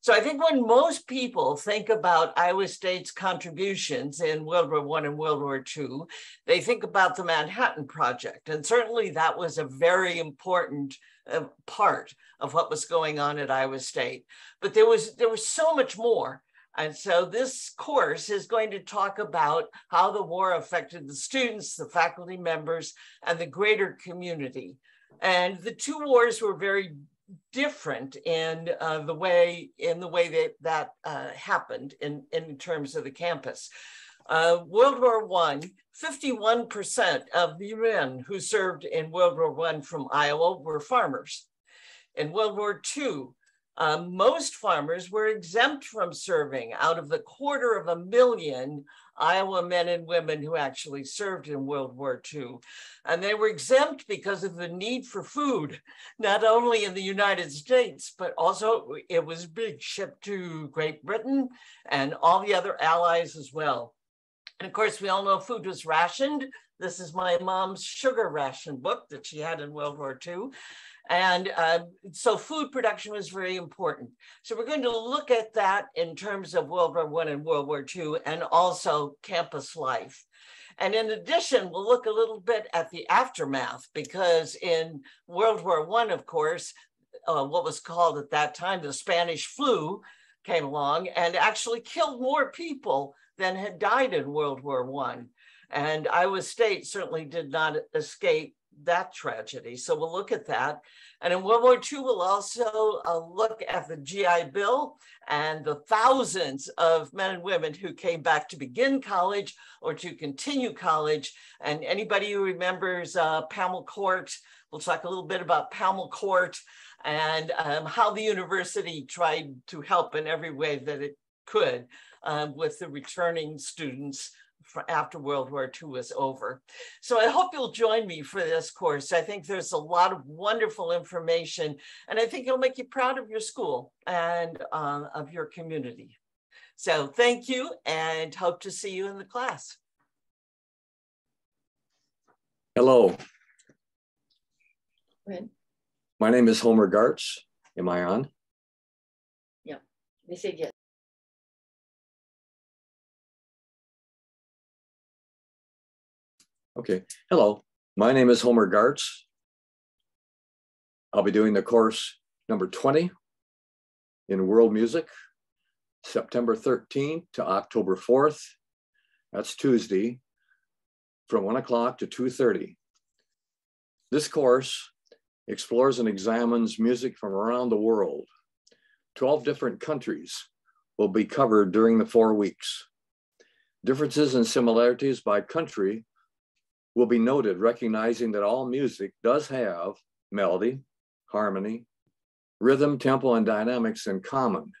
[SPEAKER 16] So I think when most people think about Iowa State's contributions in World War One and World War II, they think about the Manhattan Project. And certainly that was a very important uh, part of what was going on at Iowa State. But there was, there was so much more. And so this course is going to talk about how the war affected the students, the faculty members, and the greater community. And the two wars were very different in uh, the way in the way that that uh, happened in in terms of the campus. Uh, World War One, 51% of the men who served in World War One from Iowa were farmers. In World War II, um, most farmers were exempt from serving out of the quarter of a million Iowa men and women who actually served in World War II. And they were exempt because of the need for food, not only in the United States, but also it was being shipped to Great Britain and all the other allies as well. And of course, we all know food was rationed. This is my mom's sugar ration book that she had in World War II. And uh, so food production was very important. So we're going to look at that in terms of World War One and World War II and also campus life. And in addition, we'll look a little bit at the aftermath because in World War One, of course, uh, what was called at that time the Spanish flu came along and actually killed more people than had died in World War One. And Iowa State certainly did not escape that tragedy. So we'll look at that. And in World War II, we'll also uh, look at the GI Bill and the thousands of men and women who came back to begin college or to continue college. And anybody who remembers uh, Court, we'll talk a little bit about Pammel Court and um, how the university tried to help in every way that it could um, with the returning students after World War II was over. So I hope you'll join me for this course. I think there's a lot of wonderful information, and I think it'll make you proud of your school and uh, of your community. So thank you, and hope to see you in the class.
[SPEAKER 17] Hello. My name is Homer Gartz. Am I on?
[SPEAKER 18] Yeah, they said yes.
[SPEAKER 17] Okay. Hello, my name is Homer Gartz. I'll be doing the course number 20 in world music, September 13th to October 4th. That's Tuesday from one o'clock to 2.30. This course explores and examines music from around the world. 12 different countries will be covered during the four weeks. Differences and similarities by country will be noted, recognizing that all music does have melody, harmony, rhythm, tempo, and dynamics in common.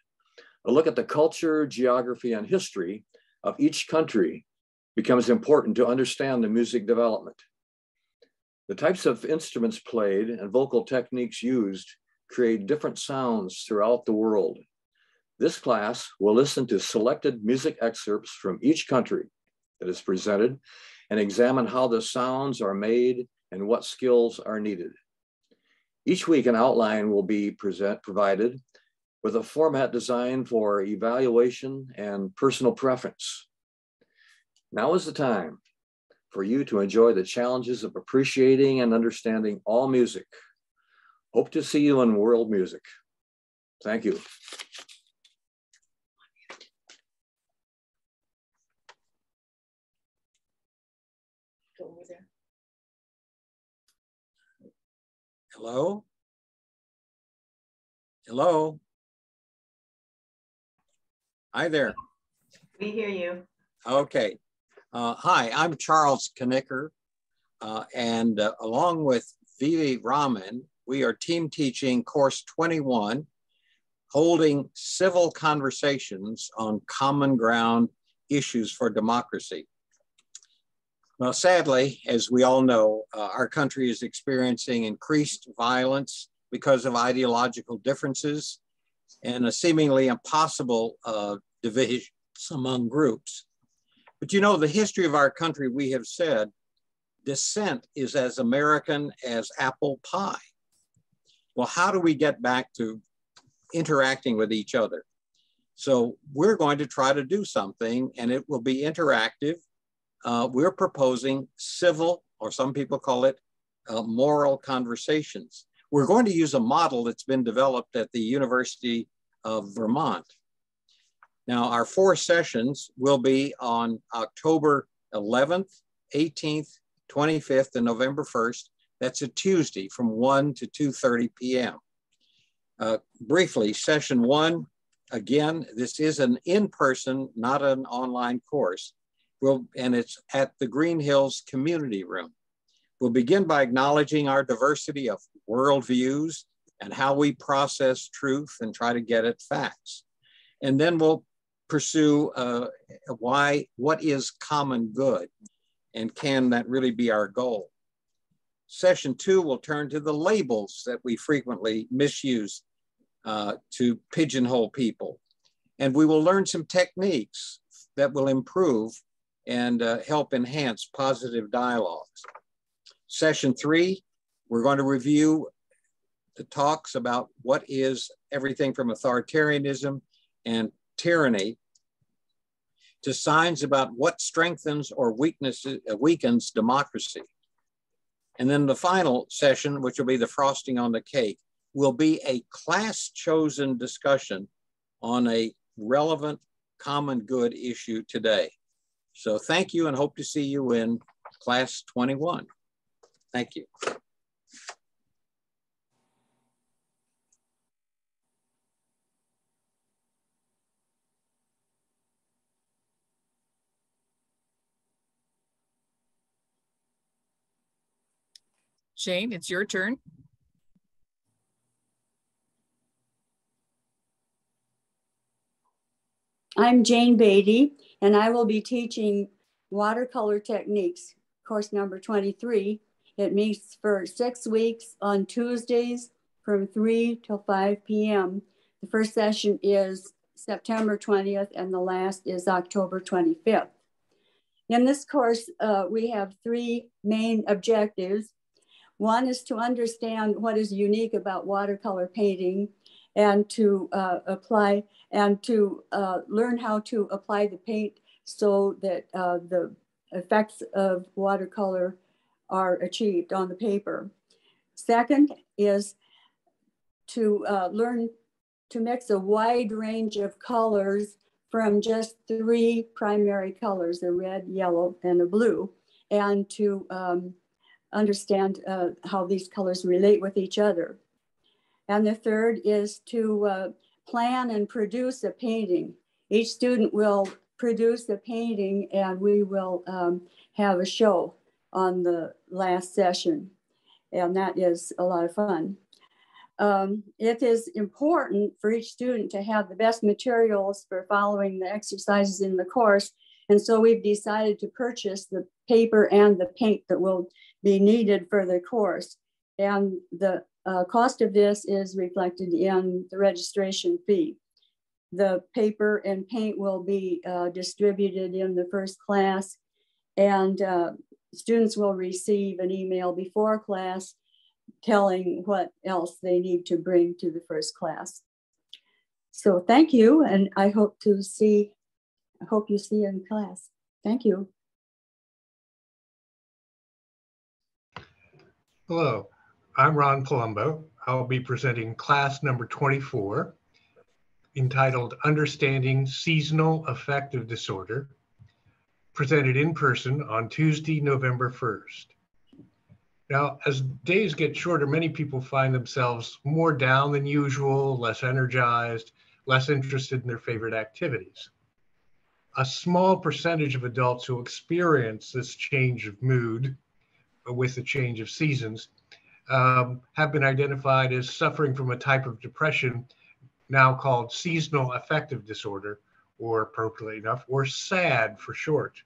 [SPEAKER 17] A look at the culture, geography, and history of each country becomes important to understand the music development. The types of instruments played and vocal techniques used create different sounds throughout the world. This class will listen to selected music excerpts from each country that is presented and examine how the sounds are made and what skills are needed. Each week, an outline will be present, provided with a format designed for evaluation and personal preference. Now is the time for you to enjoy the challenges of appreciating and understanding all music. Hope to see you in world music. Thank you.
[SPEAKER 19] Hello? Hello? Hi there.
[SPEAKER 20] We hear you.
[SPEAKER 19] Okay. Uh, hi, I'm Charles Kniker, uh, and uh, along with Vivi Raman, we are team teaching course 21, holding civil conversations on common ground issues for democracy. Well, sadly, as we all know, uh, our country is experiencing increased violence because of ideological differences and a seemingly impossible uh, divisions among groups. But you know, the history of our country, we have said, dissent is as American as apple pie. Well, how do we get back to interacting with each other? So we're going to try to do something and it will be interactive uh, we're proposing civil, or some people call it uh, moral conversations. We're going to use a model that's been developed at the University of Vermont. Now, our four sessions will be on October 11th, 18th, 25th, and November 1st. That's a Tuesday from 1 to 2.30 p.m. Uh, briefly, session one, again, this is an in-person, not an online course. We'll, and it's at the Green Hills Community Room. We'll begin by acknowledging our diversity of worldviews and how we process truth and try to get at facts. And then we'll pursue uh, why, what is common good? And can that really be our goal? Session two will turn to the labels that we frequently misuse uh, to pigeonhole people. And we will learn some techniques that will improve and uh, help enhance positive dialogues. Session three, we're going to review the talks about what is everything from authoritarianism and tyranny to signs about what strengthens or weaknesses, uh, weakens democracy. And then the final session, which will be the frosting on the cake, will be a class chosen discussion on a relevant common good issue today. So thank you and hope to see you in class 21. Thank you.
[SPEAKER 2] Jane, it's your turn.
[SPEAKER 21] I'm Jane Beatty, and I will be teaching watercolor techniques, course number 23. It meets for six weeks on Tuesdays from 3 till 5 p.m. The first session is September 20th, and the last is October 25th. In this course, uh, we have three main objectives. One is to understand what is unique about watercolor painting and to uh, apply and to uh, learn how to apply the paint so that uh, the effects of watercolor are achieved on the paper. Second is to uh, learn to mix a wide range of colors from just three primary colors, a red, yellow, and a blue, and to um, understand uh, how these colors relate with each other. And the third is to uh, plan and produce a painting. Each student will produce a painting and we will um, have a show on the last session. And that is a lot of fun. Um, it is important for each student to have the best materials for following the exercises in the course. And so we've decided to purchase the paper and the paint that will be needed for the course. And the uh, cost of this is reflected in the registration fee. The paper and paint will be uh, distributed in the first class and uh, students will receive an email before class telling what else they need to bring to the first class. So thank you, and I hope to see, I hope you see you in class. Thank you.
[SPEAKER 10] Hello, I'm Ron Palumbo. I'll be presenting class number 24 entitled Understanding Seasonal Affective Disorder, presented in person on Tuesday, November 1st. Now, as days get shorter, many people find themselves more down than usual, less energized, less interested in their favorite activities. A small percentage of adults who experience this change of mood with the change of seasons um, have been identified as suffering from a type of depression now called seasonal affective disorder, or appropriately enough, or SAD for short.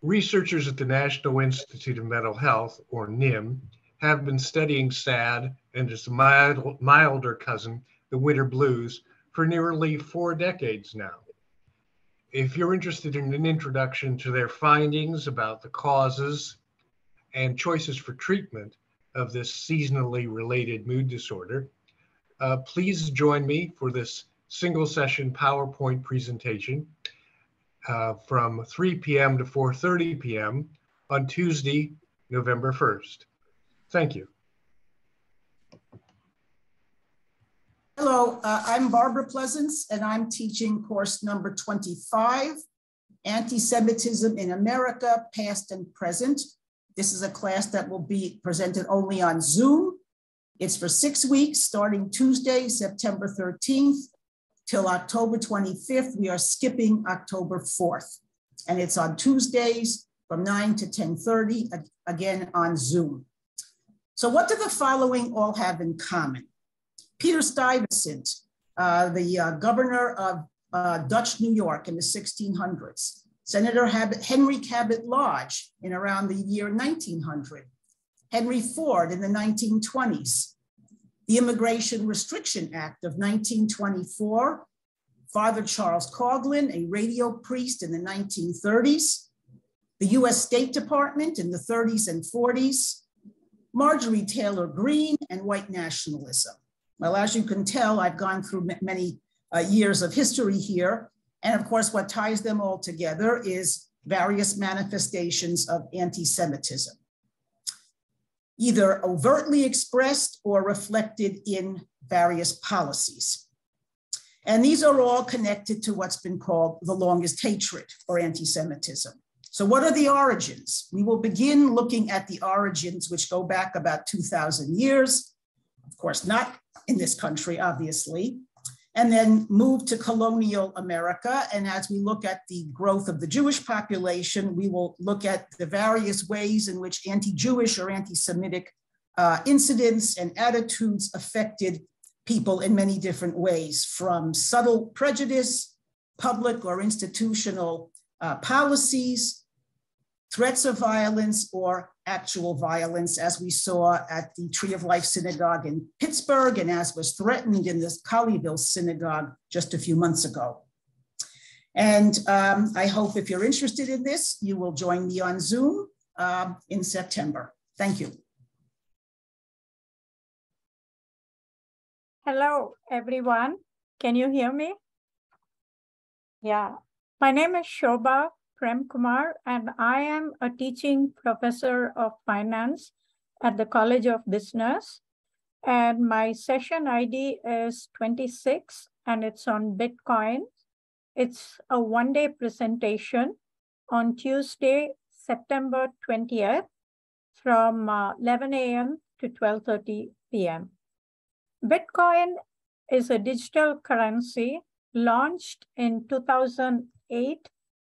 [SPEAKER 10] Researchers at the National Institute of Mental Health, or NIM, have been studying SAD and its mild, milder cousin, the winter blues, for nearly four decades now. If you're interested in an introduction to their findings about the causes and choices for treatment of this seasonally related mood disorder, uh, please join me for this single session PowerPoint presentation uh, from 3 p.m. to 4.30 p.m. on Tuesday, November 1st. Thank you.
[SPEAKER 22] Hello, uh, I'm Barbara Pleasance, and I'm teaching course number 25, Anti-Semitism in America, Past and Present, this is a class that will be presented only on Zoom. It's for six weeks, starting Tuesday, September 13th till October 25th. We are skipping October 4th. And it's on Tuesdays from 9 to 10.30, again on Zoom. So what do the following all have in common? Peter Stuyvesant, uh, the uh, governor of uh, Dutch New York in the 1600s, Senator Henry Cabot Lodge in around the year 1900, Henry Ford in the 1920s, the Immigration Restriction Act of 1924, Father Charles Coughlin, a radio priest in the 1930s, the US State Department in the 30s and 40s, Marjorie Taylor Greene, and white nationalism. Well, as you can tell, I've gone through many uh, years of history here. And of course, what ties them all together is various manifestations of anti-Semitism, either overtly expressed or reflected in various policies. And these are all connected to what's been called the longest hatred or anti-Semitism. So what are the origins? We will begin looking at the origins, which go back about 2000 years. Of course, not in this country, obviously, and then move to colonial America. And as we look at the growth of the Jewish population, we will look at the various ways in which anti-Jewish or anti-Semitic uh, incidents and attitudes affected people in many different ways, from subtle prejudice, public or institutional uh, policies, threats of violence or actual violence, as we saw at the Tree of Life Synagogue in Pittsburgh and as was threatened in the Colleyville Synagogue just a few months ago. And um, I hope if you're interested in this, you will join me on Zoom um, in September. Thank you.
[SPEAKER 23] Hello, everyone. Can you hear me? Yeah, my name is Shobha Prem Kumar, and I am a teaching professor of finance at the College of Business. And my session ID is 26, and it's on Bitcoin. It's a one-day presentation on Tuesday, September 20th from uh, 11 a.m. to 12.30 p.m. Bitcoin is a digital currency launched in 2008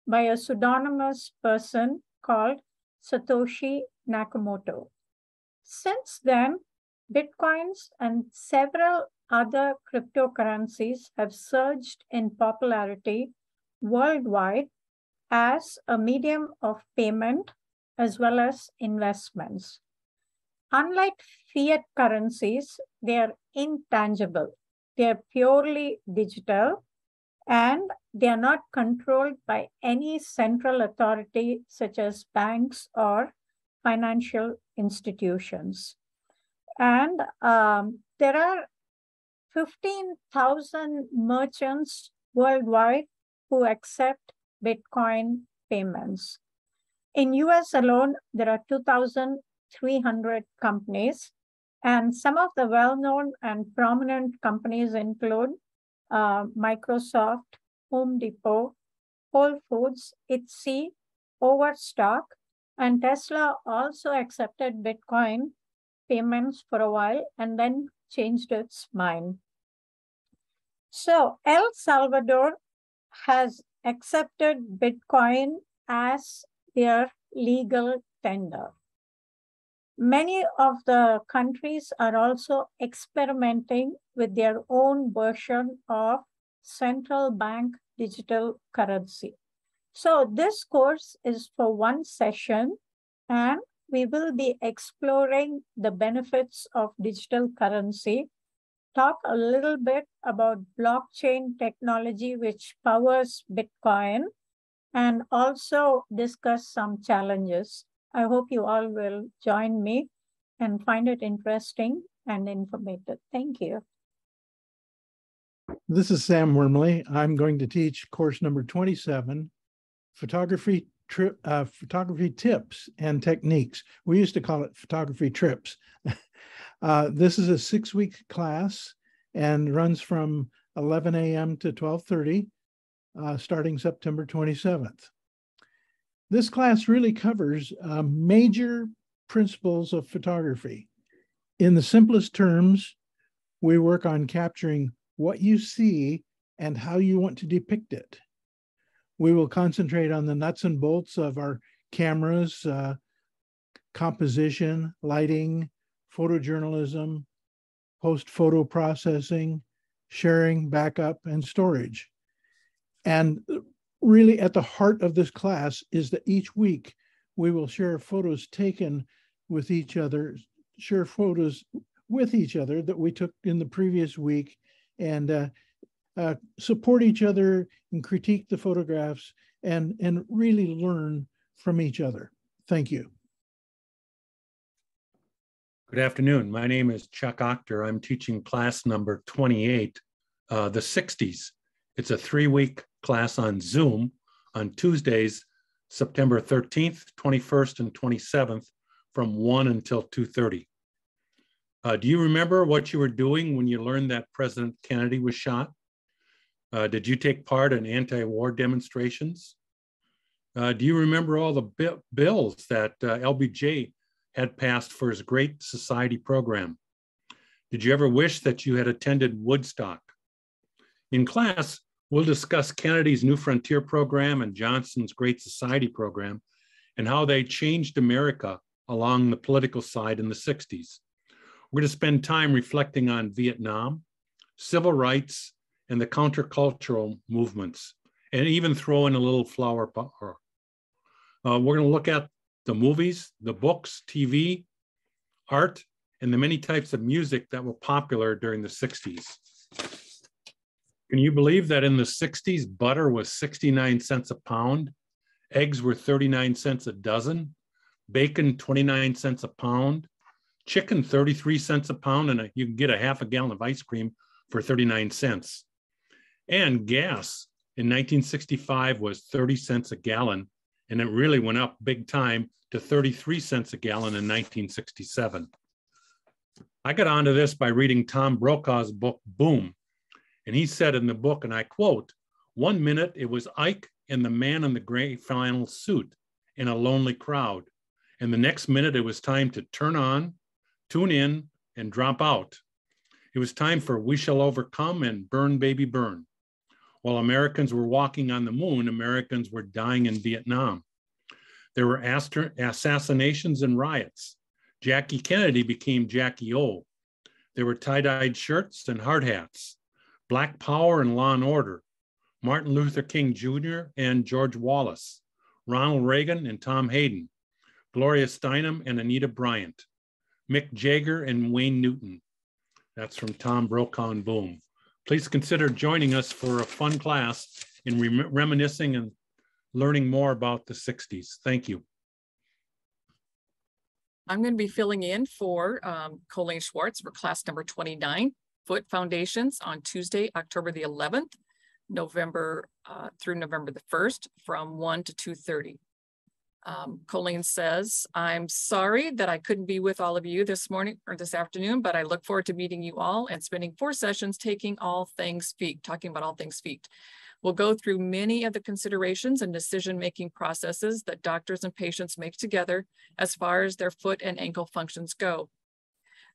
[SPEAKER 23] by a pseudonymous person called Satoshi Nakamoto. Since then, Bitcoins and several other cryptocurrencies have surged in popularity worldwide as a medium of payment as well as investments. Unlike fiat currencies, they are intangible. They are purely digital and they are not controlled by any central authority such as banks or financial institutions. And um, there are 15,000 merchants worldwide who accept Bitcoin payments. In US alone, there are 2,300 companies, and some of the well-known and prominent companies include uh, Microsoft, Home Depot, Whole Foods, Etsy, Overstock, and Tesla also accepted Bitcoin payments for a while and then changed its mind. So El Salvador has accepted Bitcoin as their legal tender. Many of the countries are also experimenting with their own version of central bank digital currency. So this course is for one session and we will be exploring the benefits of digital currency, talk a little bit about blockchain technology, which powers Bitcoin, and also discuss some challenges. I hope you all will join me and find it interesting and informative. Thank you.
[SPEAKER 7] This is Sam Wormley. I'm going to teach course number 27, photography trip, uh, photography tips and techniques. We used to call it photography trips. uh, this is a six-week class and runs from 11 a.m. to 12:30, uh, starting September 27th. This class really covers uh, major principles of photography. In the simplest terms, we work on capturing what you see and how you want to depict it. We will concentrate on the nuts and bolts of our cameras, uh, composition, lighting, photojournalism, post photo processing, sharing, backup, and storage. And really at the heart of this class is that each week we will share photos taken with each other, share photos with each other that we took in the previous week and uh, uh, support each other and critique the photographs and, and really learn from each other. Thank you.
[SPEAKER 24] Good afternoon. My name is Chuck Octor. I'm teaching class number 28, uh, the 60s. It's a three-week class on Zoom on Tuesdays, September 13th, 21st, and 27th from 1 until 2.30. Uh, do you remember what you were doing when you learned that President Kennedy was shot? Uh, did you take part in anti-war demonstrations? Uh, do you remember all the bi bills that uh, LBJ had passed for his Great Society program? Did you ever wish that you had attended Woodstock? In class, we'll discuss Kennedy's New Frontier program and Johnson's Great Society program and how they changed America along the political side in the 60s. We're going to spend time reflecting on Vietnam, civil rights, and the countercultural movements, and even throw in a little flower power. Uh, we're going to look at the movies, the books, TV, art, and the many types of music that were popular during the 60s. Can you believe that in the 60s, butter was 69 cents a pound, eggs were 39 cents a dozen, bacon 29 cents a pound, chicken 33 cents a pound, and a, you can get a half a gallon of ice cream for 39 cents. And gas in 1965 was 30 cents a gallon, and it really went up big time to 33 cents a gallon in 1967. I got onto this by reading Tom Brokaw's book, Boom. And he said in the book, and I quote, one minute it was Ike and the man in the gray flannel suit in a lonely crowd. And the next minute it was time to turn on, tune in, and drop out. It was time for We Shall Overcome and Burn Baby Burn. While Americans were walking on the moon, Americans were dying in Vietnam. There were assassinations and riots. Jackie Kennedy became Jackie O. There were tie-dyed shirts and hard hats, Black Power and Law and Order, Martin Luther King Jr. and George Wallace, Ronald Reagan and Tom Hayden, Gloria Steinem and Anita Bryant, Mick Jagger and Wayne Newton. That's from Tom Brokaw and Boom. Please consider joining us for a fun class in reminiscing and learning more about the 60s. Thank you.
[SPEAKER 2] I'm going to be filling in for um, Colleen Schwartz for class number 29, Foot Foundations on Tuesday, October the 11th, November uh, through November the 1st from 1 to 2.30. Um, Colleen says, I'm sorry that I couldn't be with all of you this morning or this afternoon, but I look forward to meeting you all and spending four sessions taking all things feet, talking about all things feet. We'll go through many of the considerations and decision-making processes that doctors and patients make together as far as their foot and ankle functions go.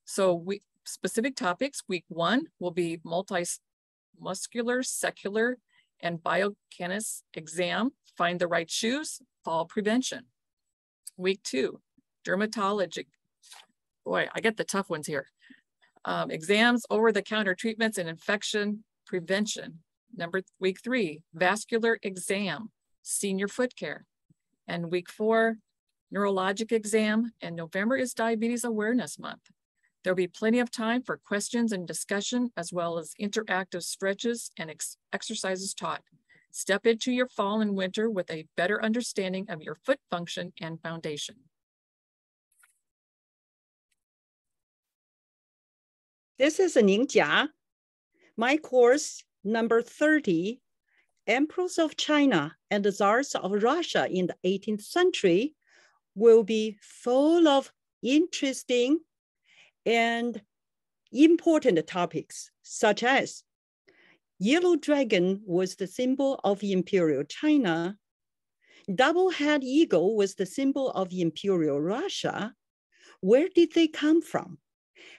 [SPEAKER 2] So we specific topics, week one will be multi-muscular, secular, and biokinesis exam, find the right shoes, fall prevention. Week two, dermatology. Boy, I get the tough ones here. Um, exams, over-the-counter treatments, and infection prevention. Number week three, vascular exam, senior foot care. And week four, neurologic exam. And November is Diabetes Awareness Month. There'll be plenty of time for questions and discussion, as well as interactive stretches and ex exercises taught. Step into your fall and winter with a better understanding of your foot function and foundation.
[SPEAKER 25] This is Ning Jia. My course Number 30, emperors of China and the czars of Russia in the 18th century will be full of interesting and important topics, such as yellow dragon was the symbol of imperial China, double-head eagle was the symbol of imperial Russia. Where did they come from?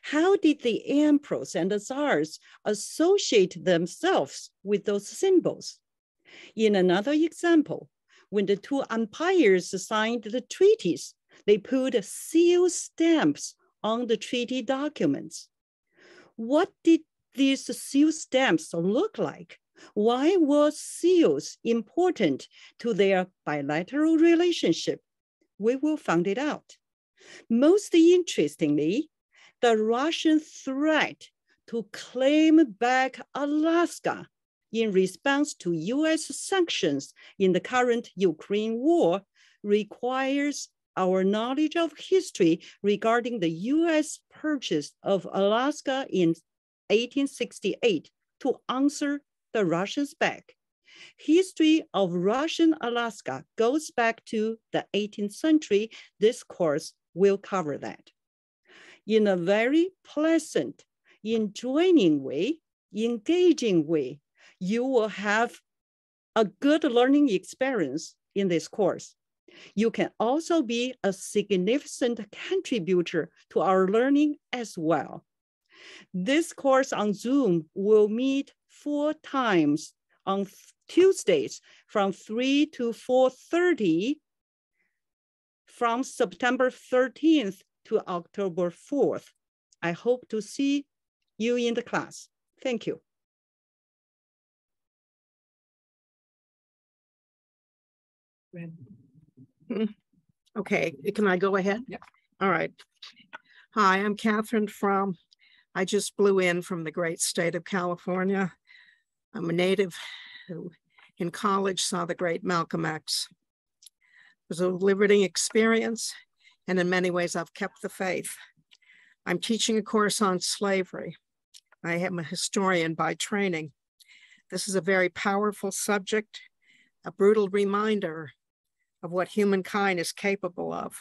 [SPEAKER 25] How did the emperors and the czars associate themselves with those symbols? In another example, when the two empires signed the treaties, they put seal stamps on the treaty documents. What did these seal stamps look like? Why were seals important to their bilateral relationship? We will find it out. Most interestingly, the Russian threat to claim back Alaska in response to US sanctions in the current Ukraine war requires our knowledge of history regarding the US purchase of Alaska in 1868 to answer the Russians back. History of Russian Alaska goes back to the 18th century. This course will cover that. In a very pleasant, enjoying way, engaging way, you will have a good learning experience in this course. You can also be a significant contributor to our learning as well. This course on Zoom will meet four times on Tuesdays from 3 to 4.30 from September 13th to October 4th. I hope to see you in the class. Thank you.
[SPEAKER 26] Okay, can I go ahead? Yeah. All right. Hi, I'm Catherine from, I just blew in from the great state of California. I'm a native who in college saw the great Malcolm X. It was a liberating experience, and in many ways, I've kept the faith. I'm teaching a course on slavery. I am a historian by training. This is a very powerful subject, a brutal reminder of what humankind is capable of.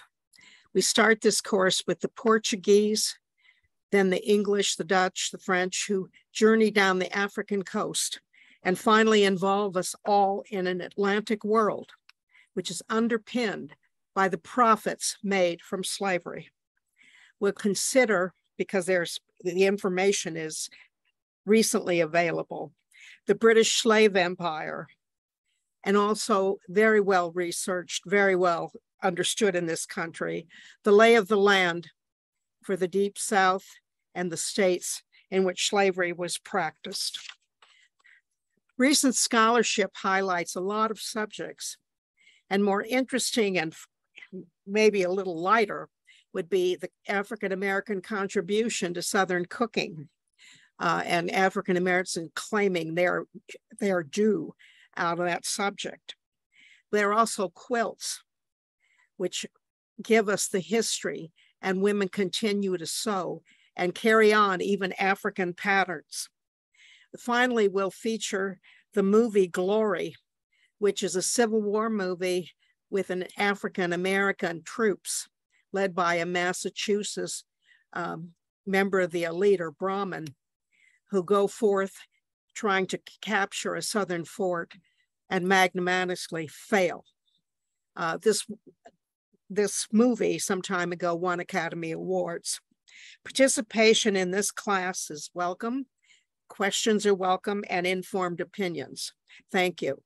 [SPEAKER 26] We start this course with the Portuguese, then the English, the Dutch, the French, who journey down the African coast and finally involve us all in an Atlantic world, which is underpinned by the profits made from slavery. We'll consider, because there's the information is recently available, the British slave empire, and also very well researched, very well understood in this country, the lay of the land for the Deep South and the states in which slavery was practiced. Recent scholarship highlights a lot of subjects, and more interesting and maybe a little lighter would be the African American contribution to Southern cooking uh, and African Americans claiming their, their due out of that subject. There are also quilts, which give us the history, and women continue to sew and carry on even African patterns. Finally, we'll feature the movie Glory, which is a Civil War movie with an African American troops led by a Massachusetts um, member of the elite or Brahmin who go forth trying to capture a southern fort and magnanimously fail. Uh, this, this movie some time ago won Academy Awards. Participation in this class is welcome. Questions are welcome and informed opinions. Thank you.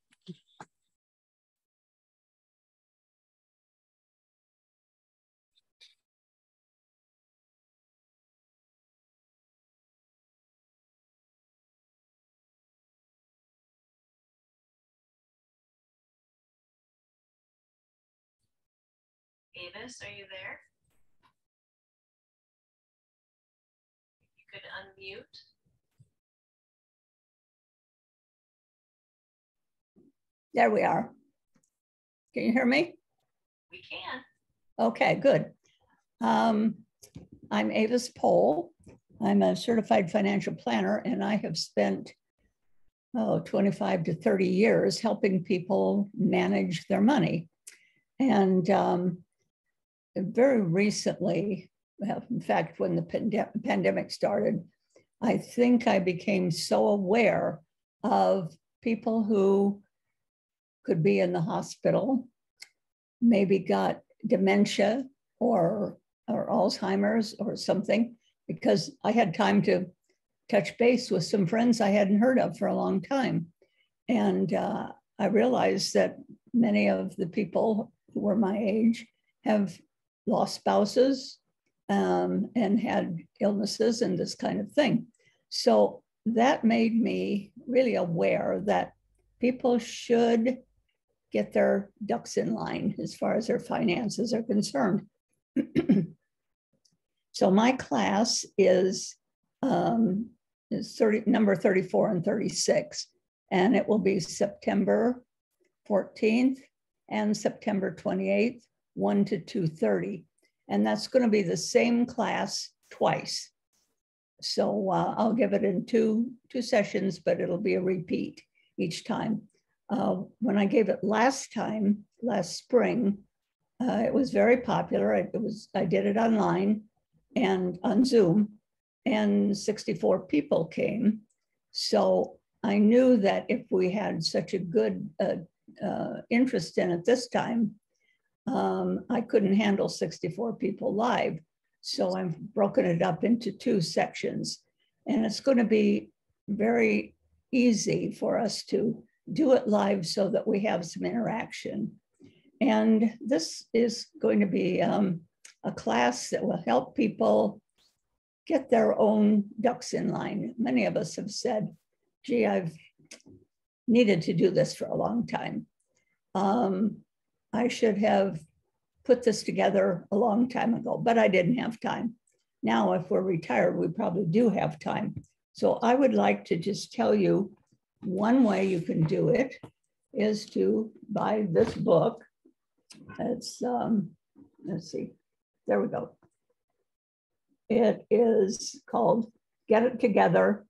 [SPEAKER 20] Avis, are you there? You could unmute.
[SPEAKER 27] There we are. Can you hear me?
[SPEAKER 20] We can.
[SPEAKER 27] Okay, good. Um, I'm Avis Pohl. I'm a certified financial planner, and I have spent oh, 25 to 30 years helping people manage their money. And um, very recently, in fact, when the pande pandemic started, I think I became so aware of people who could be in the hospital, maybe got dementia or, or Alzheimer's or something, because I had time to touch base with some friends I hadn't heard of for a long time. And uh, I realized that many of the people who were my age have lost spouses um, and had illnesses and this kind of thing. So that made me really aware that people should get their ducks in line as far as their finances are concerned. so my class is, um, is 30, number 34 and 36, and it will be September 14th and September 28th 1 to 2.30. And that's going to be the same class twice. So uh, I'll give it in two, two sessions, but it'll be a repeat each time. Uh, when I gave it last time, last spring, uh, it was very popular. I, it was I did it online and on Zoom, and 64 people came. So I knew that if we had such a good uh, uh, interest in it this time, um, I couldn't handle 64 people live. So I've broken it up into two sections. And it's going to be very easy for us to do it live so that we have some interaction. And this is going to be um, a class that will help people get their own ducks in line. Many of us have said, gee, I've needed to do this for a long time. Um, I should have put this together a long time ago, but I didn't have time. Now, if we're retired, we probably do have time. So I would like to just tell you one way you can do it is to buy this book. It's, um, let's see, there we go. It is called Get It Together.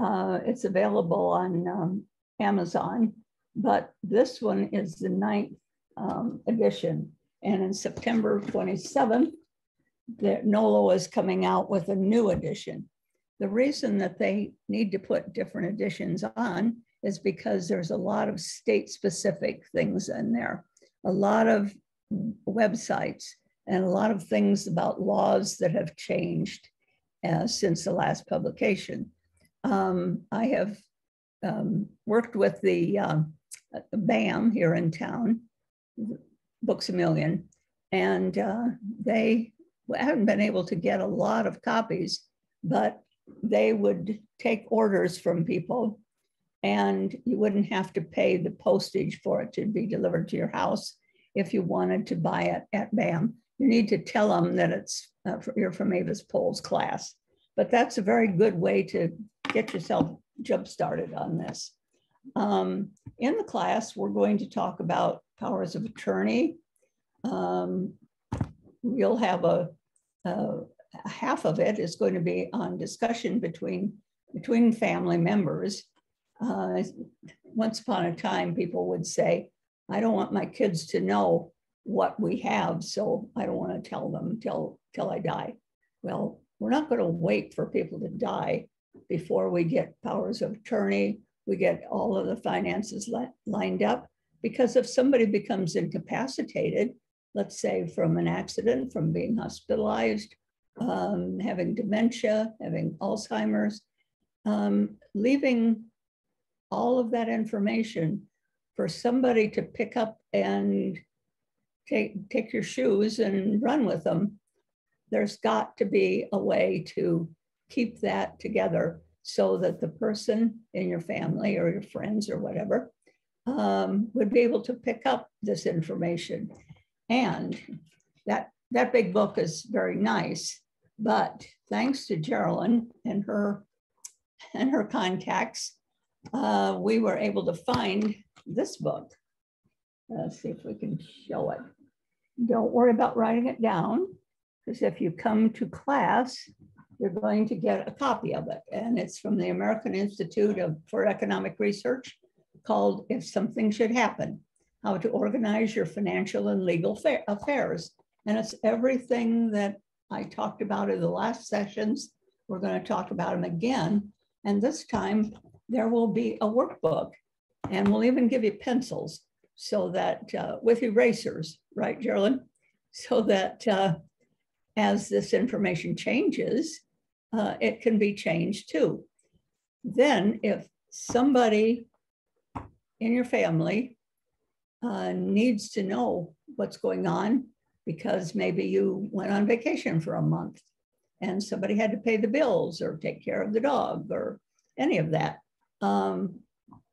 [SPEAKER 27] Uh, it's available on um, Amazon, but this one is the ninth um, edition. And in September 27th, the Nolo is coming out with a new edition. The reason that they need to put different editions on is because there's a lot of state specific things in there, a lot of websites, and a lot of things about laws that have changed uh, since the last publication. Um, I have um, worked with the uh, BAM here in town, Books a Million, and uh, they haven't been able to get a lot of copies, but they would take orders from people and you wouldn't have to pay the postage for it to be delivered to your house if you wanted to buy it at BAM. You need to tell them that it's uh, you're from Avis Pohl's class, but that's a very good way to get yourself jump started on this. Um, in the class, we're going to talk about powers of attorney. Um, you'll have a, a, half of it is going to be on discussion between between family members. Uh, once upon a time, people would say, "I don't want my kids to know what we have, so I don't want to tell them till till I die." Well, we're not going to wait for people to die before we get powers of attorney, we get all of the finances li lined up. Because if somebody becomes incapacitated, let's say from an accident, from being hospitalized, um, having dementia, having Alzheimer's, um, leaving all of that information for somebody to pick up and take, take your shoes and run with them, there's got to be a way to keep that together so that the person in your family or your friends or whatever um, would be able to pick up this information. And that, that big book is very nice, but thanks to Geraldine and her, and her contacts, uh, we were able to find this book. Let's see if we can show it. Don't worry about writing it down, because if you come to class, you're going to get a copy of it. And it's from the American Institute of, for Economic Research called If Something Should Happen, How to Organize Your Financial and Legal Affairs. And it's everything that I talked about in the last sessions. We're going to talk about them again. And this time there will be a workbook and we'll even give you pencils so that uh, with erasers, right, Geraldine? So that uh, as this information changes, uh, it can be changed too. Then if somebody in your family uh, needs to know what's going on because maybe you went on vacation for a month and somebody had to pay the bills or take care of the dog or any of that. Um,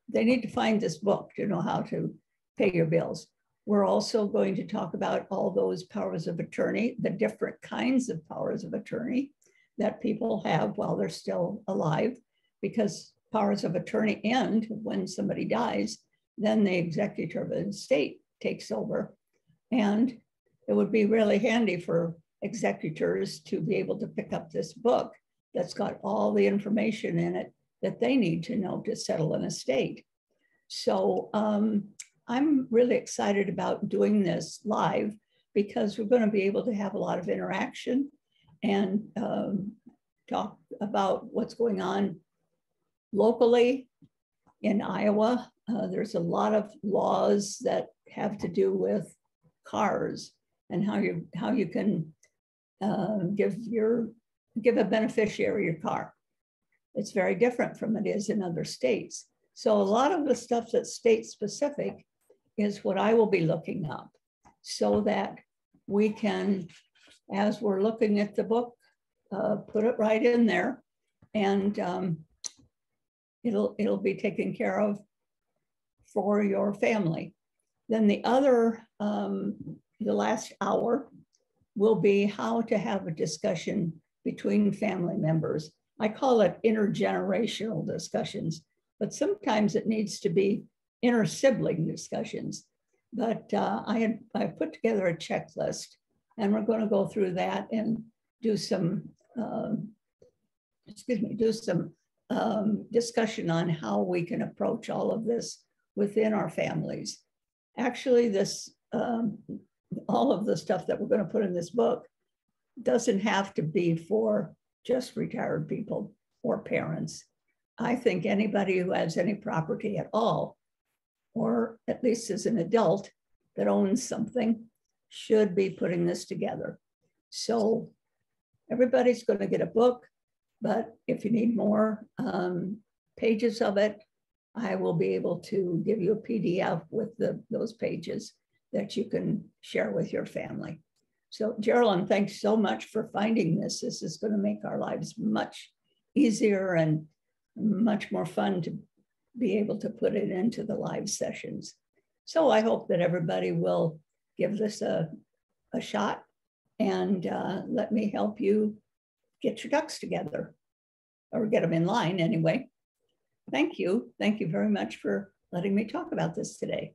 [SPEAKER 27] they need to find this book to know how to pay your bills. We're also going to talk about all those powers of attorney, the different kinds of powers of attorney, that people have while they're still alive because powers of attorney end when somebody dies, then the executor of the estate takes over. And it would be really handy for executors to be able to pick up this book that's got all the information in it that they need to know to settle an estate. So um, I'm really excited about doing this live because we're going to be able to have a lot of interaction and um, talk about what's going on locally in Iowa. Uh, there's a lot of laws that have to do with cars and how you how you can uh, give your give a beneficiary your car. It's very different from it is in other states. So a lot of the stuff that's state specific is what I will be looking up so that we can, as we're looking at the book, uh, put it right in there and um, it'll, it'll be taken care of for your family. Then the other, um, the last hour will be how to have a discussion between family members. I call it intergenerational discussions, but sometimes it needs to be inter sibling discussions. But uh, I had I put together a checklist, and we're going to go through that and do some um, excuse me, do some um, discussion on how we can approach all of this within our families. Actually, this um, all of the stuff that we're going to put in this book doesn't have to be for just retired people or parents. I think anybody who has any property at all, or at least as an adult that owns something, should be putting this together. So everybody's going to get a book, but if you need more um, pages of it, I will be able to give you a PDF with the, those pages that you can share with your family. So Geraldine, thanks so much for finding this. This is going to make our lives much easier and much more fun to be able to put it into the live sessions. So I hope that everybody will give this a, a shot and uh, let me help you get your ducks together or get them in line anyway. Thank you. Thank you very much for letting me talk about this today.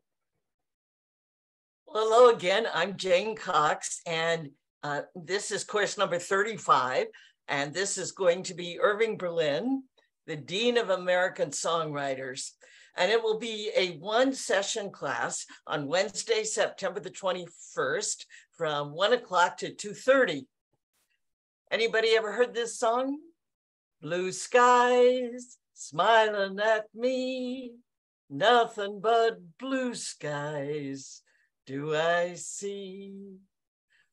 [SPEAKER 16] Hello again, I'm Jane Cox, and uh, this is course number 35, and this is going to be Irving Berlin, the Dean of American Songwriters. And it will be a one session class on Wednesday, September the 21st from one o'clock to 2.30. Anybody ever heard this song? Blue skies smiling at me, nothing but blue skies do I see?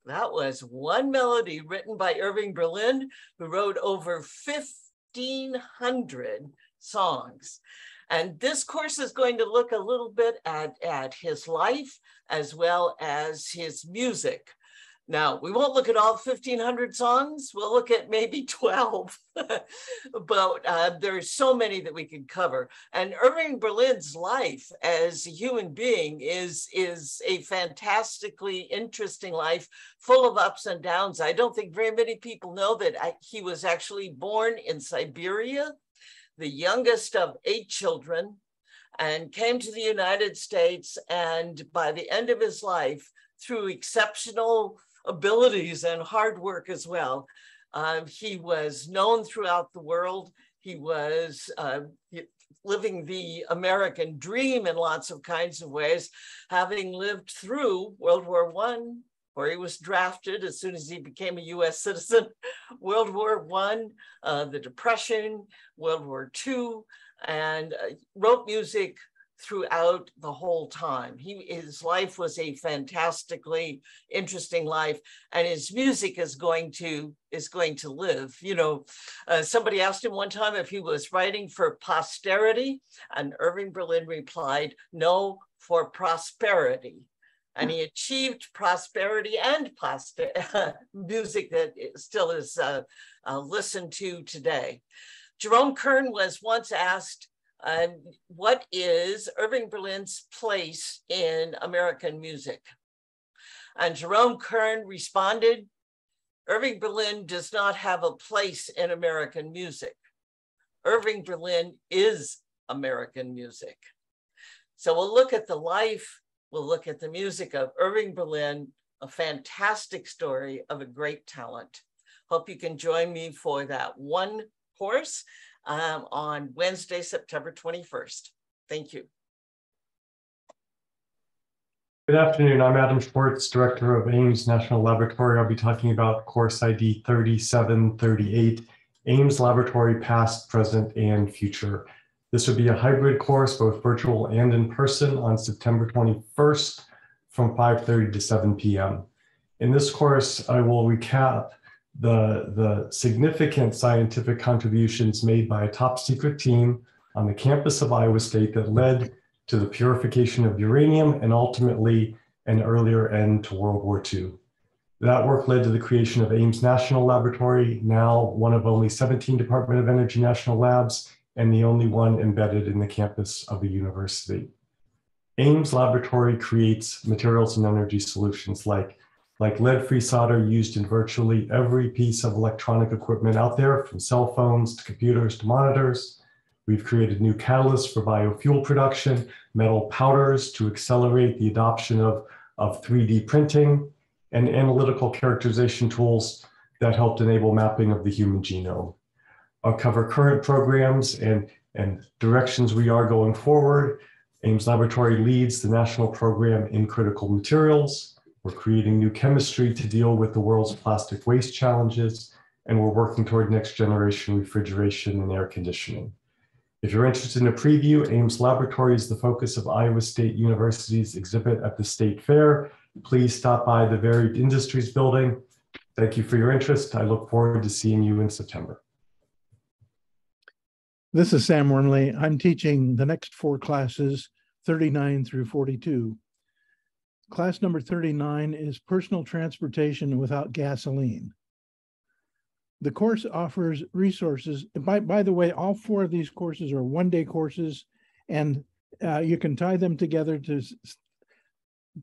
[SPEAKER 16] That was one melody written by Irving Berlin, who wrote over 1,500 songs. And this course is going to look a little bit at, at his life as well as his music. Now, we won't look at all 1,500 songs. We'll look at maybe 12, but uh, there's so many that we could cover. And Irving Berlin's life as a human being is, is a fantastically interesting life, full of ups and downs. I don't think very many people know that I, he was actually born in Siberia, the youngest of eight children, and came to the United States. And by the end of his life, through exceptional abilities and hard work as well. Uh, he was known throughout the world. He was uh, living the American dream in lots of kinds of ways, having lived through World War One, where he was drafted as soon as he became a U.S. citizen, World War One, uh, the Depression, World War Two, and uh, wrote music throughout the whole time. He his life was a fantastically interesting life, and his music is going to is going to live. You know, uh, somebody asked him one time if he was writing for posterity, and Irving Berlin replied, "No, for prosperity." And he achieved prosperity and poster- music that still is uh, uh, listened to today. Jerome Kern was once asked um, what is Irving Berlin's place in American music? And Jerome Kern responded, Irving Berlin does not have a place in American music. Irving Berlin is American music. So we'll look at the life, we'll look at the music of Irving Berlin a fantastic story of a great talent. Hope you can join me for that one course um, on Wednesday, September 21st. Thank you.
[SPEAKER 28] Good afternoon. I'm Adam Schwartz, Director of Ames National Laboratory. I'll be talking about course ID 3738, Ames Laboratory Past, Present, and Future. This would be a hybrid course, both virtual and in person on September 21st from 5.30 to 7 p.m. In this course, I will recap the, the significant scientific contributions made by a top secret team on the campus of Iowa State that led to the purification of uranium and ultimately an earlier end to World War II. That work led to the creation of Ames National Laboratory, now one of only 17 Department of Energy national labs and the only one embedded in the campus of the university. Ames Laboratory creates materials and energy solutions like, like lead-free solder used in virtually every piece of electronic equipment out there, from cell phones to computers to monitors, We've created new catalysts for biofuel production, metal powders to accelerate the adoption of, of 3D printing, and analytical characterization tools that helped enable mapping of the human genome. I'll cover current programs and, and directions we are going forward. Ames Laboratory leads the national program in critical materials. We're creating new chemistry to deal with the world's plastic waste challenges, and we're working toward next generation refrigeration and air conditioning. If you're interested in a preview, Ames Laboratory is the focus of Iowa State University's exhibit at the State Fair. Please stop by the Varied Industries building. Thank you for your interest. I look forward to seeing you in September.
[SPEAKER 7] This is Sam Wormley. I'm teaching the next four classes, 39 through 42. Class number 39 is personal transportation without gasoline. The course offers resources. By, by the way, all four of these courses are one day courses, and uh, you can tie them together to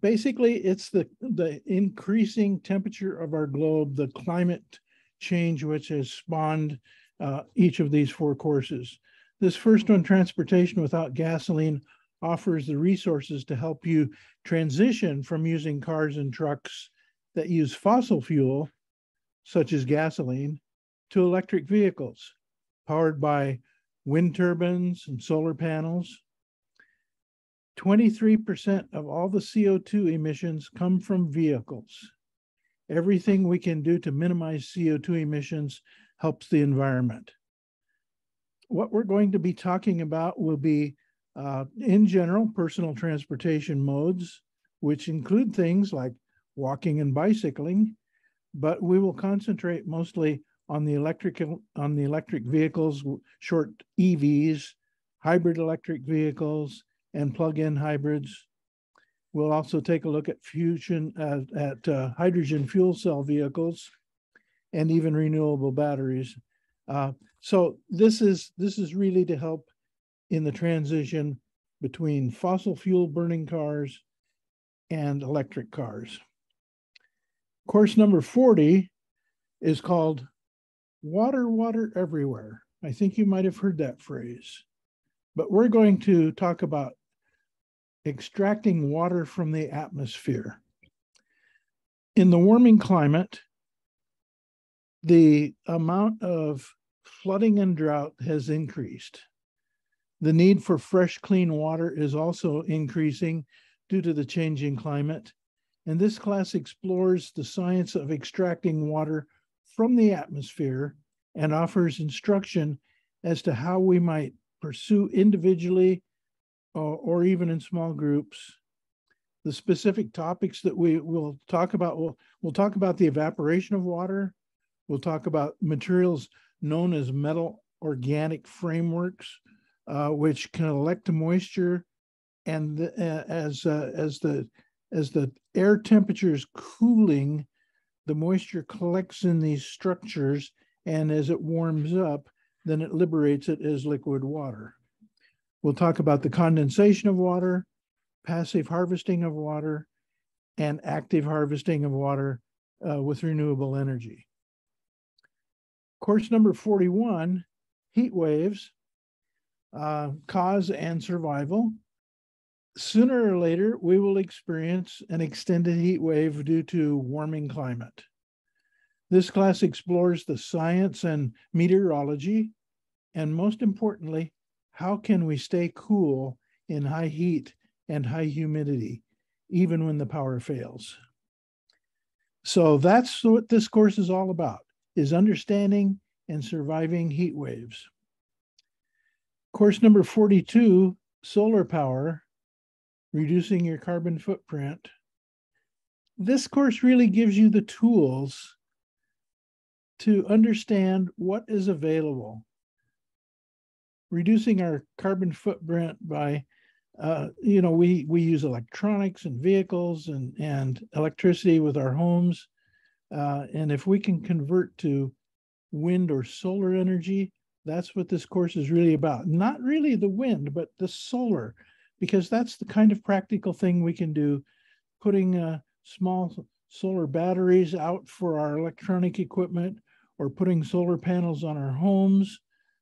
[SPEAKER 7] basically it's the the increasing temperature of our globe, the climate change which has spawned uh, each of these four courses. This first one, transportation without gasoline, offers the resources to help you transition from using cars and trucks that use fossil fuel, such as gasoline, to electric vehicles powered by wind turbines and solar panels. 23% of all the CO2 emissions come from vehicles. Everything we can do to minimize CO2 emissions helps the environment. What we're going to be talking about will be, uh, in general, personal transportation modes, which include things like walking and bicycling, but we will concentrate mostly on the electric on the electric vehicles, short EVs, hybrid electric vehicles, and plug-in hybrids. We'll also take a look at fusion uh, at uh, hydrogen fuel cell vehicles, and even renewable batteries. Uh, so this is this is really to help in the transition between fossil fuel burning cars and electric cars. Course number 40 is called water, water everywhere. I think you might have heard that phrase. But we're going to talk about extracting water from the atmosphere. In the warming climate, the amount of flooding and drought has increased. The need for fresh, clean water is also increasing due to the changing climate. And this class explores the science of extracting water from the atmosphere and offers instruction as to how we might pursue individually or, or even in small groups the specific topics that we will talk about. We'll, we'll talk about the evaporation of water. We'll talk about materials known as metal organic frameworks, uh, which can elect moisture, and the, uh, as uh, as the as the air temperature is cooling, the moisture collects in these structures, and as it warms up, then it liberates it as liquid water. We'll talk about the condensation of water, passive harvesting of water, and active harvesting of water uh, with renewable energy. Course number 41, heat waves, uh, cause and survival. sooner or later, we will experience an extended heat wave due to warming climate. This class explores the science and meteorology, and most importantly, how can we stay cool in high heat and high humidity, even when the power fails? So that's what this course is all about, is understanding and surviving heat waves. Course number 42, solar power, reducing your carbon footprint. This course really gives you the tools to understand what is available. Reducing our carbon footprint by, uh, you know, we, we use electronics and vehicles and, and electricity with our homes. Uh, and if we can convert to wind or solar energy, that's what this course is really about. Not really the wind, but the solar, because that's the kind of practical thing we can do, putting uh, small solar batteries out for our electronic equipment or putting solar panels on our homes.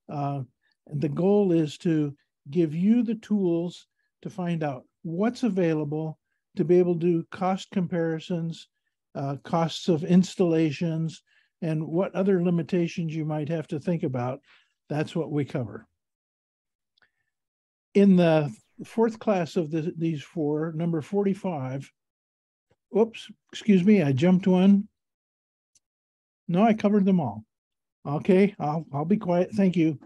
[SPEAKER 7] Uh, and the goal is to give you the tools to find out what's available to be able to do cost comparisons, uh, costs of installations, and what other limitations you might have to think about. That's what we cover. In the fourth class of the, these four, number 45, whoops, excuse me, I jumped one. No, I covered them all. Okay, I'll, I'll be quiet. Thank you.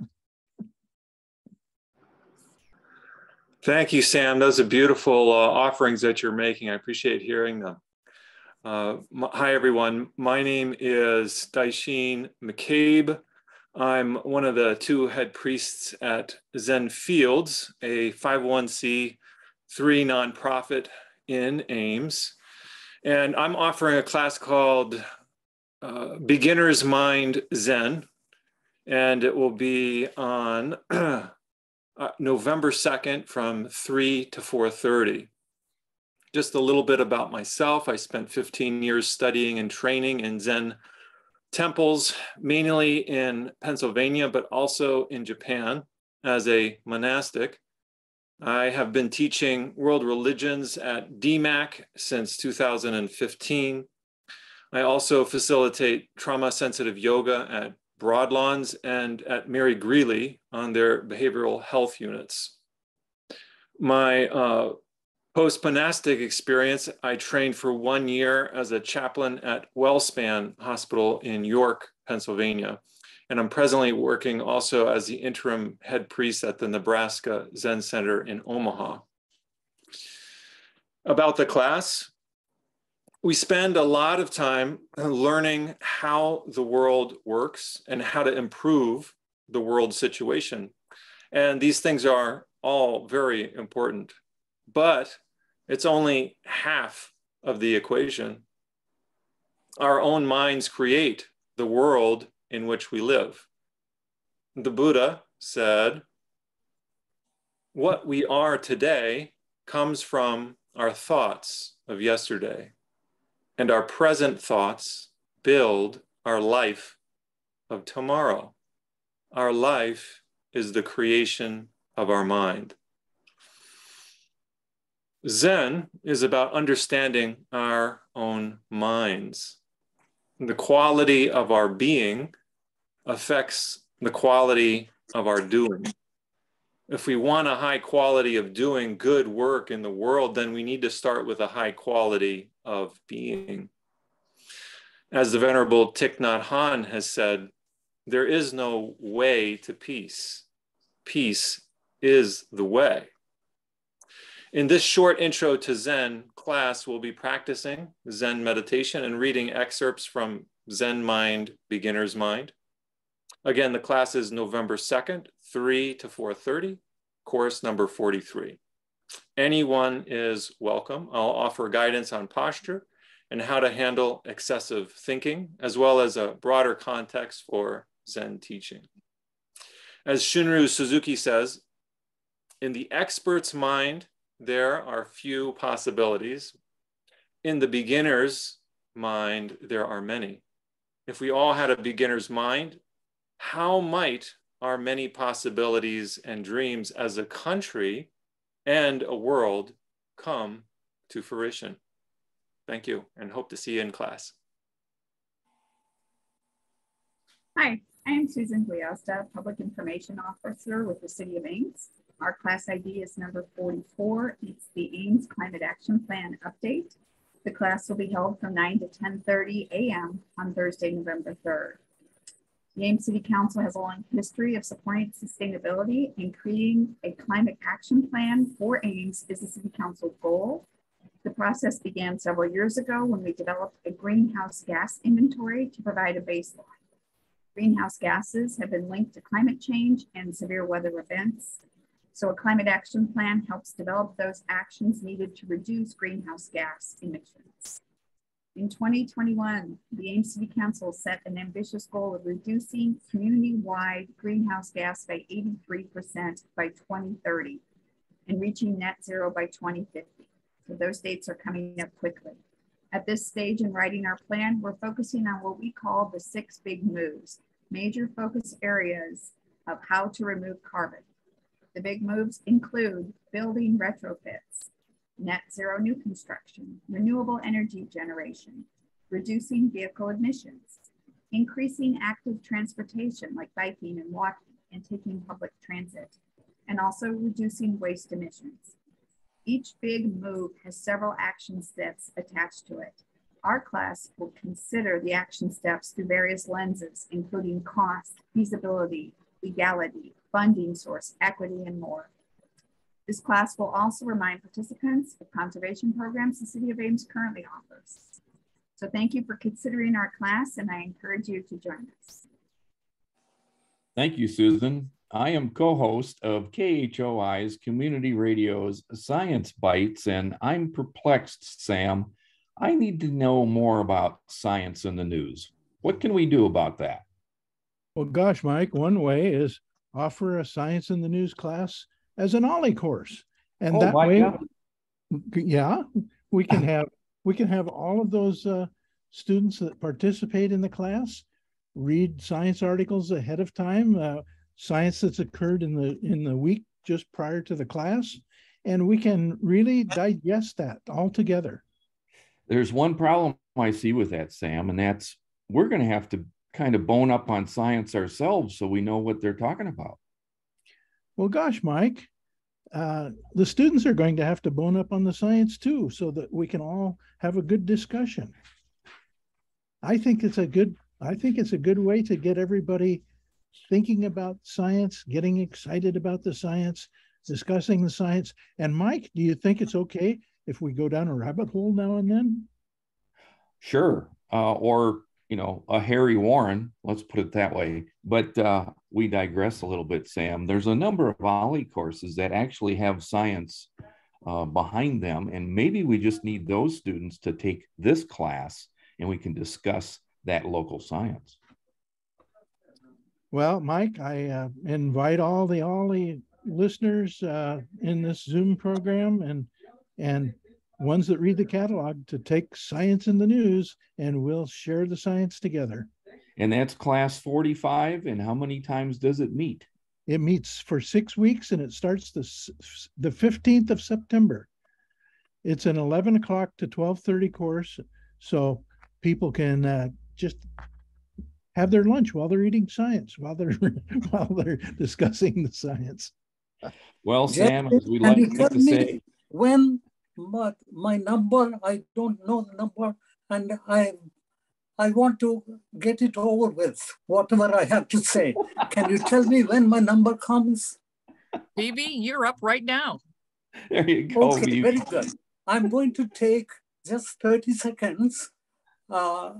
[SPEAKER 29] Thank you, Sam. Those are beautiful uh, offerings that you're making. I appreciate hearing them. Uh, hi, everyone. My name is Daishin McCabe. I'm one of the two head priests at Zen Fields, a 501c3 nonprofit in Ames. And I'm offering a class called uh, Beginner's Mind Zen, and it will be on uh, November 2nd from 3 to 4.30. Just a little bit about myself. I spent 15 years studying and training in Zen temples, mainly in Pennsylvania, but also in Japan as a monastic. I have been teaching world religions at DMACC since 2015. I also facilitate trauma sensitive yoga at Broadlawns and at Mary Greeley on their behavioral health units. My uh, post monastic experience, I trained for one year as a chaplain at Wellspan Hospital in York, Pennsylvania. And I'm presently working also as the interim head priest at the Nebraska Zen Center in Omaha. About the class, we spend a lot of time learning how the world works and how to improve the world situation. And these things are all very important, but it's only half of the equation. Our own minds create the world in which we live. The Buddha said, What we are today comes from our thoughts of yesterday and our present thoughts build our life of tomorrow. Our life is the creation of our mind. Zen is about understanding our own minds. The quality of our being affects the quality of our doing. If we want a high quality of doing good work in the world, then we need to start with a high quality of being. As the Venerable Thich Nhat Hanh has said, there is no way to peace. Peace is the way. In this short intro to Zen class, we'll be practicing Zen meditation and reading excerpts from Zen Mind, Beginner's Mind. Again, the class is November 2nd, 3 to 4.30, course number 43. Anyone is welcome. I'll offer guidance on posture and how to handle excessive thinking, as well as a broader context for Zen teaching. As Shunryu Suzuki says, in the expert's mind, there are few possibilities. In the beginner's mind, there are many. If we all had a beginner's mind, how might our many possibilities and dreams as a country and a world come to fruition. Thank you and hope to see you in class.
[SPEAKER 30] Hi, I am Susan Gwiasda, Public Information Officer with the City of Ames. Our class ID is number 44. It's the Ames Climate Action Plan update. The class will be held from 9 to 10.30 a.m. on Thursday, November 3rd. The Ames City Council has a long history of supporting sustainability and creating a climate action plan for Ames is the City Council goal. The process began several years ago when we developed a greenhouse gas inventory to provide a baseline. Greenhouse gases have been linked to climate change and severe weather events. So a climate action plan helps develop those actions needed to reduce greenhouse gas emissions. In 2021, the Ames City Council set an ambitious goal of reducing community-wide greenhouse gas by 83% by 2030 and reaching net zero by 2050. So those dates are coming up quickly. At this stage in writing our plan, we're focusing on what we call the six big moves major focus areas of how to remove carbon. The big moves include building retrofits, net zero new construction, renewable energy generation, reducing vehicle emissions, increasing active transportation like biking and walking and taking public transit, and also reducing waste emissions. Each big move has several action steps attached to it. Our class will consider the action steps through various lenses, including cost, feasibility, legality, funding source, equity, and more. This class will also remind participants of conservation programs the City of Ames currently offers. So thank you for considering our class and I encourage you to join us.
[SPEAKER 17] Thank you, Susan. I am co-host of KHOI's Community Radio's Science Bites, and I'm perplexed, Sam, I need to know more about science in the news. What can we do about that?
[SPEAKER 7] Well, gosh, Mike, one way is offer a science in the news class as an OLLI course. And
[SPEAKER 17] oh,
[SPEAKER 7] that way,
[SPEAKER 17] God.
[SPEAKER 7] yeah, we can have we can have all of those uh, students that participate in the class read science articles ahead of time, uh, science that's occurred in the in the week just prior to the class, and we can really digest that all together.
[SPEAKER 17] There's one problem I see with that, Sam, and that's we're going to have to kind of bone up on science ourselves so we know what they're talking about.
[SPEAKER 7] Well, gosh, Mike, uh, the students are going to have to bone up on the science too, so that we can all have a good discussion. I think it's a good. I think it's a good way to get everybody thinking about science, getting excited about the science, discussing the science. And Mike, do you think it's okay if we go down a rabbit hole now and then?
[SPEAKER 17] Sure. Uh, or, you know, a Harry Warren, let's put it that way. But uh, we digress a little bit, Sam. There's a number of OLLI courses that actually have science uh, behind them. And maybe we just need those students to take this class and we can discuss that local science.
[SPEAKER 7] Well, Mike, I uh, invite all the OLLI listeners uh, in this Zoom program and and ones that read the catalog to take science in the news and we'll share the science together.
[SPEAKER 17] And that's class 45. And how many times does it meet?
[SPEAKER 7] It meets for six weeks and it starts the, the 15th of September. It's an 11 o'clock to 1230 course. So people can uh, just have their lunch while they're eating science, while they're while they're discussing the science.
[SPEAKER 17] Well, Sam, as we like to say,
[SPEAKER 31] when but my number, I don't know the number, and I I want to get it over with, whatever I have to say. Can you tell me when my number comes?
[SPEAKER 2] Phoebe, you're up right now.
[SPEAKER 17] There you go.
[SPEAKER 31] Okay,
[SPEAKER 17] Phoebe.
[SPEAKER 31] very good. I'm going to take just 30 seconds. Uh,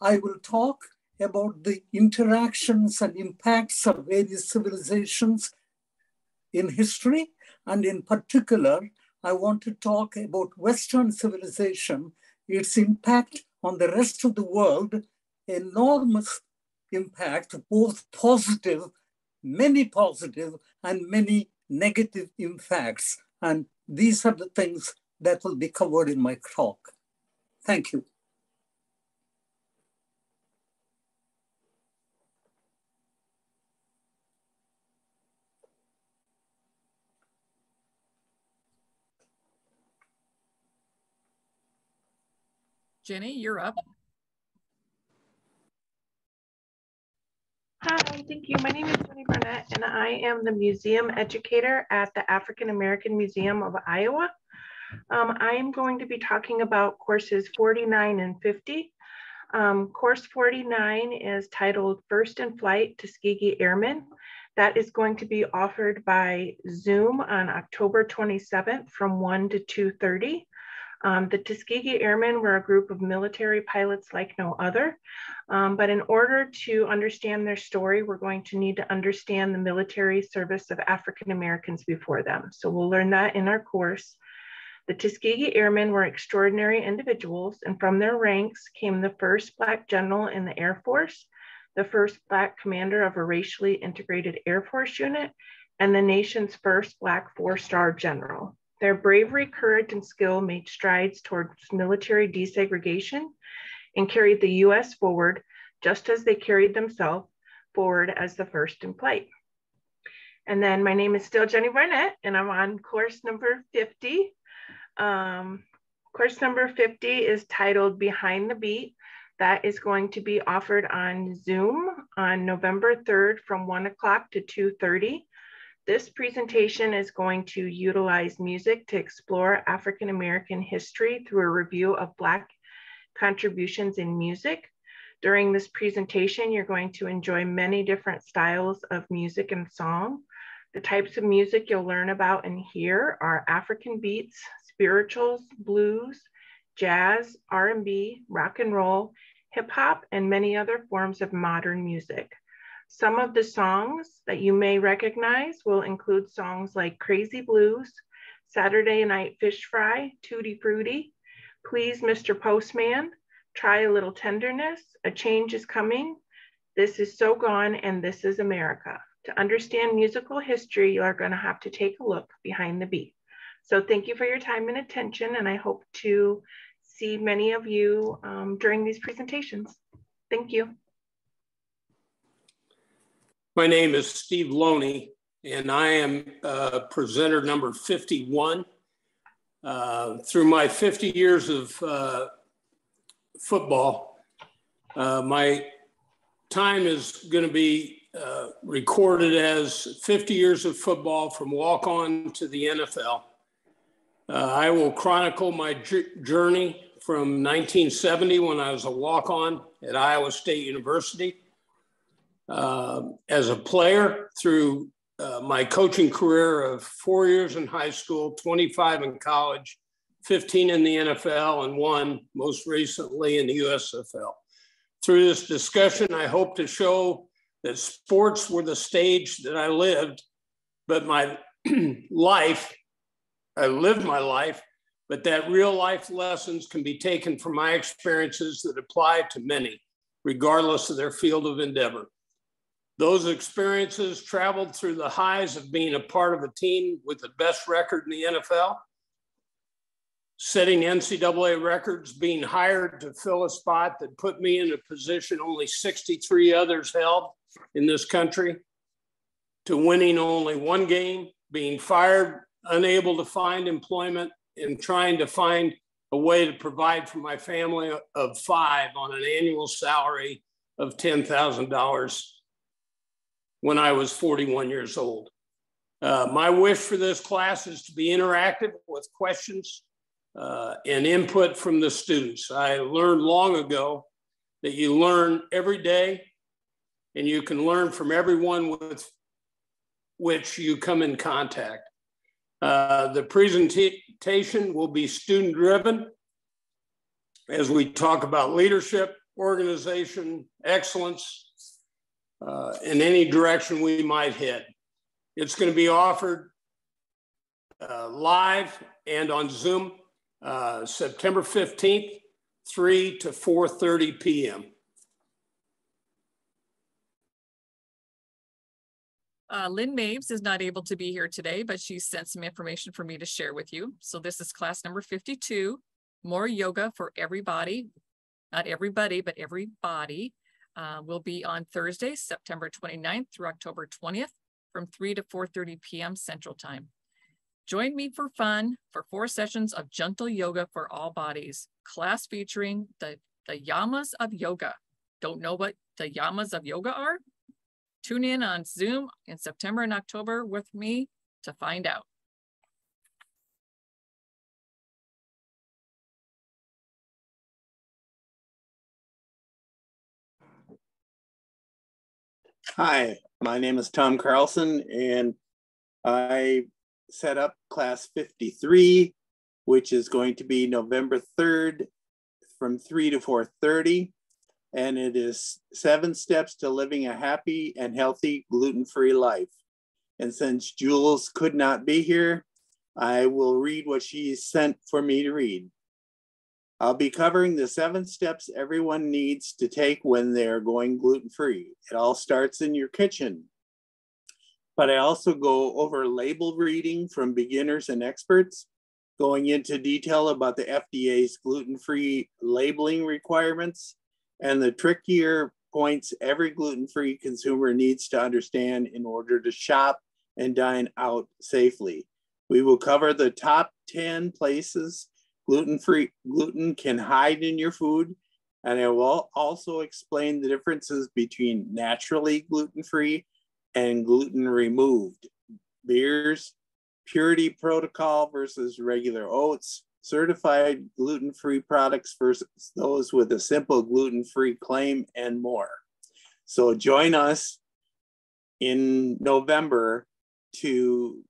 [SPEAKER 31] I will talk about the interactions and impacts of various civilizations in history, and in particular, I want to talk about Western civilization, its impact on the rest of the world, enormous impact, both positive, many positive, and many negative impacts. And these are the things that will be covered in my talk. Thank you.
[SPEAKER 2] Jenny, you're up.
[SPEAKER 32] Hi, thank you. My name is Jenny Barnett, and I am the museum educator at the African American Museum of Iowa. Um, I am going to be talking about courses 49 and 50. Um, course 49 is titled First in Flight Tuskegee Airmen. That is going to be offered by Zoom on October 27th from 1 to 2.30. Um, the Tuskegee Airmen were a group of military pilots like no other. Um, but in order to understand their story, we're going to need to understand the military service of African Americans before them. So we'll learn that in our course. The Tuskegee Airmen were extraordinary individuals, and from their ranks came the first Black general in the Air Force, the first Black commander of a racially integrated Air Force unit, and the nation's first Black four star general. Their bravery, courage, and skill made strides towards military desegregation and carried the US forward just as they carried themselves forward as the first in flight. And then my name is still Jenny Barnett, and I'm on course number 50. Um, course number 50 is titled Behind the Beat. That is going to be offered on Zoom on November 3rd from 1 o'clock to 2.30. This presentation is going to utilize music to explore African American history through a review of Black contributions in music. During this presentation, you're going to enjoy many different styles of music and song. The types of music you'll learn about and hear are African beats, spirituals, blues, jazz, R&B, rock and roll, hip hop, and many other forms of modern music. Some of the songs that you may recognize will include songs like Crazy Blues, Saturday Night Fish Fry, Tutti Frutti, Please Mr. Postman, Try a Little Tenderness, A Change is Coming, This is So Gone, and This is America. To understand musical history, you are gonna have to take a look behind the beat. So thank you for your time and attention, and I hope to see many of you um, during these presentations. Thank you.
[SPEAKER 33] My name is Steve Loney, and I am uh, presenter number 51. Uh, through my 50 years of uh, football, uh, my time is going to be uh, recorded as 50 years of football from walk on to the NFL. Uh, I will chronicle my journey from 1970 when I was a walk on at Iowa State University. Uh, as a player through uh, my coaching career of four years in high school, 25 in college, 15 in the NFL, and one most recently in the USFL. Through this discussion, I hope to show that sports were the stage that I lived, but my life, I lived my life, but that real life lessons can be taken from my experiences that apply to many, regardless of their field of endeavor. Those experiences traveled through the highs of being a part of a team with the best record in the NFL, setting NCAA records, being hired to fill a spot that put me in a position only 63 others held in this country, to winning only one game, being fired, unable to find employment, and trying to find a way to provide for my family of five on an annual salary of $10,000 when I was 41 years old. Uh, my wish for this class is to be interactive with questions uh, and input from the students. I learned long ago that you learn every day and you can learn from everyone with which you come in contact. Uh, the presentation will be student driven as we talk about leadership, organization, excellence, uh, in any direction we might head. It's going to be offered uh, live and on Zoom uh, September 15th, 3 to 4.30 p.m.
[SPEAKER 2] Uh, Lynn Maves is not able to be here today, but she sent some information for me to share with you. So this is class number 52, more yoga for everybody, not everybody, but everybody uh, will be on Thursday, September 29th through October 20th from 3 to 4.30 p.m. Central Time. Join me for fun for four sessions of gentle yoga for all bodies. class featuring the, the yamas of yoga. Don't know what the yamas of yoga are? Tune in on Zoom in September and October with me to find out.
[SPEAKER 34] Hi, my name is Tom Carlson, and I set up class 53, which is going to be November 3rd from 3 to 4.30. And it is seven steps to living a happy and healthy gluten-free life. And since Jules could not be here, I will read what she sent for me to read. I'll be covering the seven steps everyone needs to take when they're going gluten free. It all starts in your kitchen. But I also go over label reading from beginners and experts, going into detail about the FDA's gluten free labeling requirements and the trickier points every gluten free consumer needs to understand in order to shop and dine out safely. We will cover the top 10 places gluten free gluten can hide in your food. And i will also explain the differences between naturally gluten free and gluten removed beers purity protocol versus regular oats certified gluten free products versus those with a simple gluten free claim and more. So join us in november to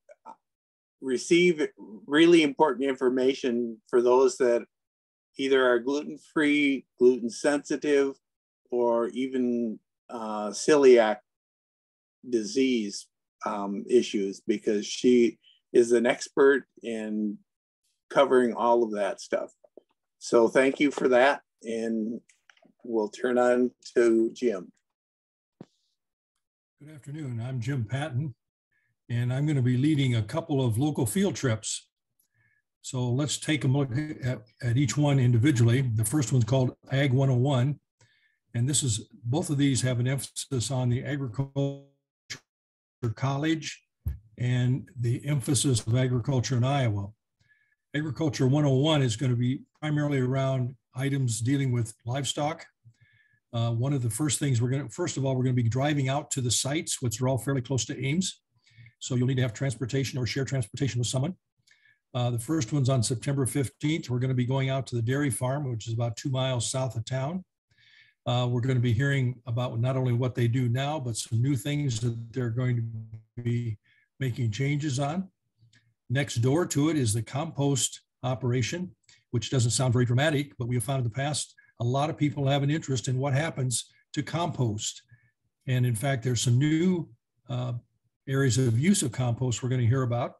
[SPEAKER 34] receive really important information for those that either are gluten free, gluten sensitive, or even uh, celiac disease um, issues because she is an expert in covering all of that stuff. So thank you for that. And we'll turn on to Jim.
[SPEAKER 24] Good afternoon. I'm Jim Patton and I'm going to be leading a couple of local field trips. So let's take a look at, at each one individually. The first one's called Ag 101. And this is, both of these have an emphasis on the agriculture college and the emphasis of agriculture in Iowa. Agriculture 101 is going to be primarily around items dealing with livestock. Uh, one of the first things we're going to, first of all, we're going to be driving out to the sites, which are all fairly close to Ames. So you'll need to have transportation or share transportation with someone. Uh, the first one's on September 15th. We're going to be going out to the dairy farm, which is about two miles south of town. Uh, we're going to be hearing about not only what they do now, but some new things that they're going to be making changes on. Next door to it is the compost operation, which doesn't sound very dramatic, but we have found in the past a lot of people have an interest in what happens to compost. And in fact, there's some new uh, areas of use of compost we're going to hear about.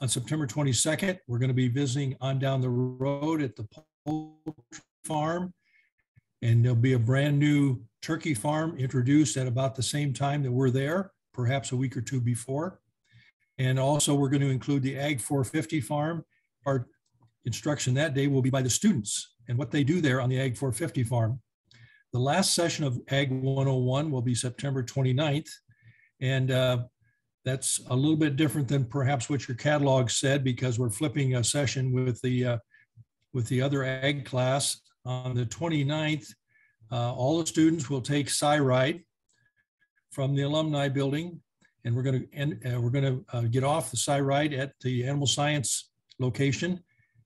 [SPEAKER 24] On September 22nd, we're going to be visiting on down the road at the poultry farm, and there'll be a brand new turkey farm introduced at about the same time that we're there, perhaps a week or two before. And also, we're going to include the Ag 450 farm. Our instruction that day will be by the students and what they do there on the Ag 450 farm. The last session of Ag 101 will be September 29th. And uh, that's a little bit different than perhaps what your catalog said because we're flipping a session with the uh, with the other ag class on the 29th. Uh, all the students will take CyRide from the alumni building, and we're going to uh, we're going to uh, get off the CyRide at the animal science location.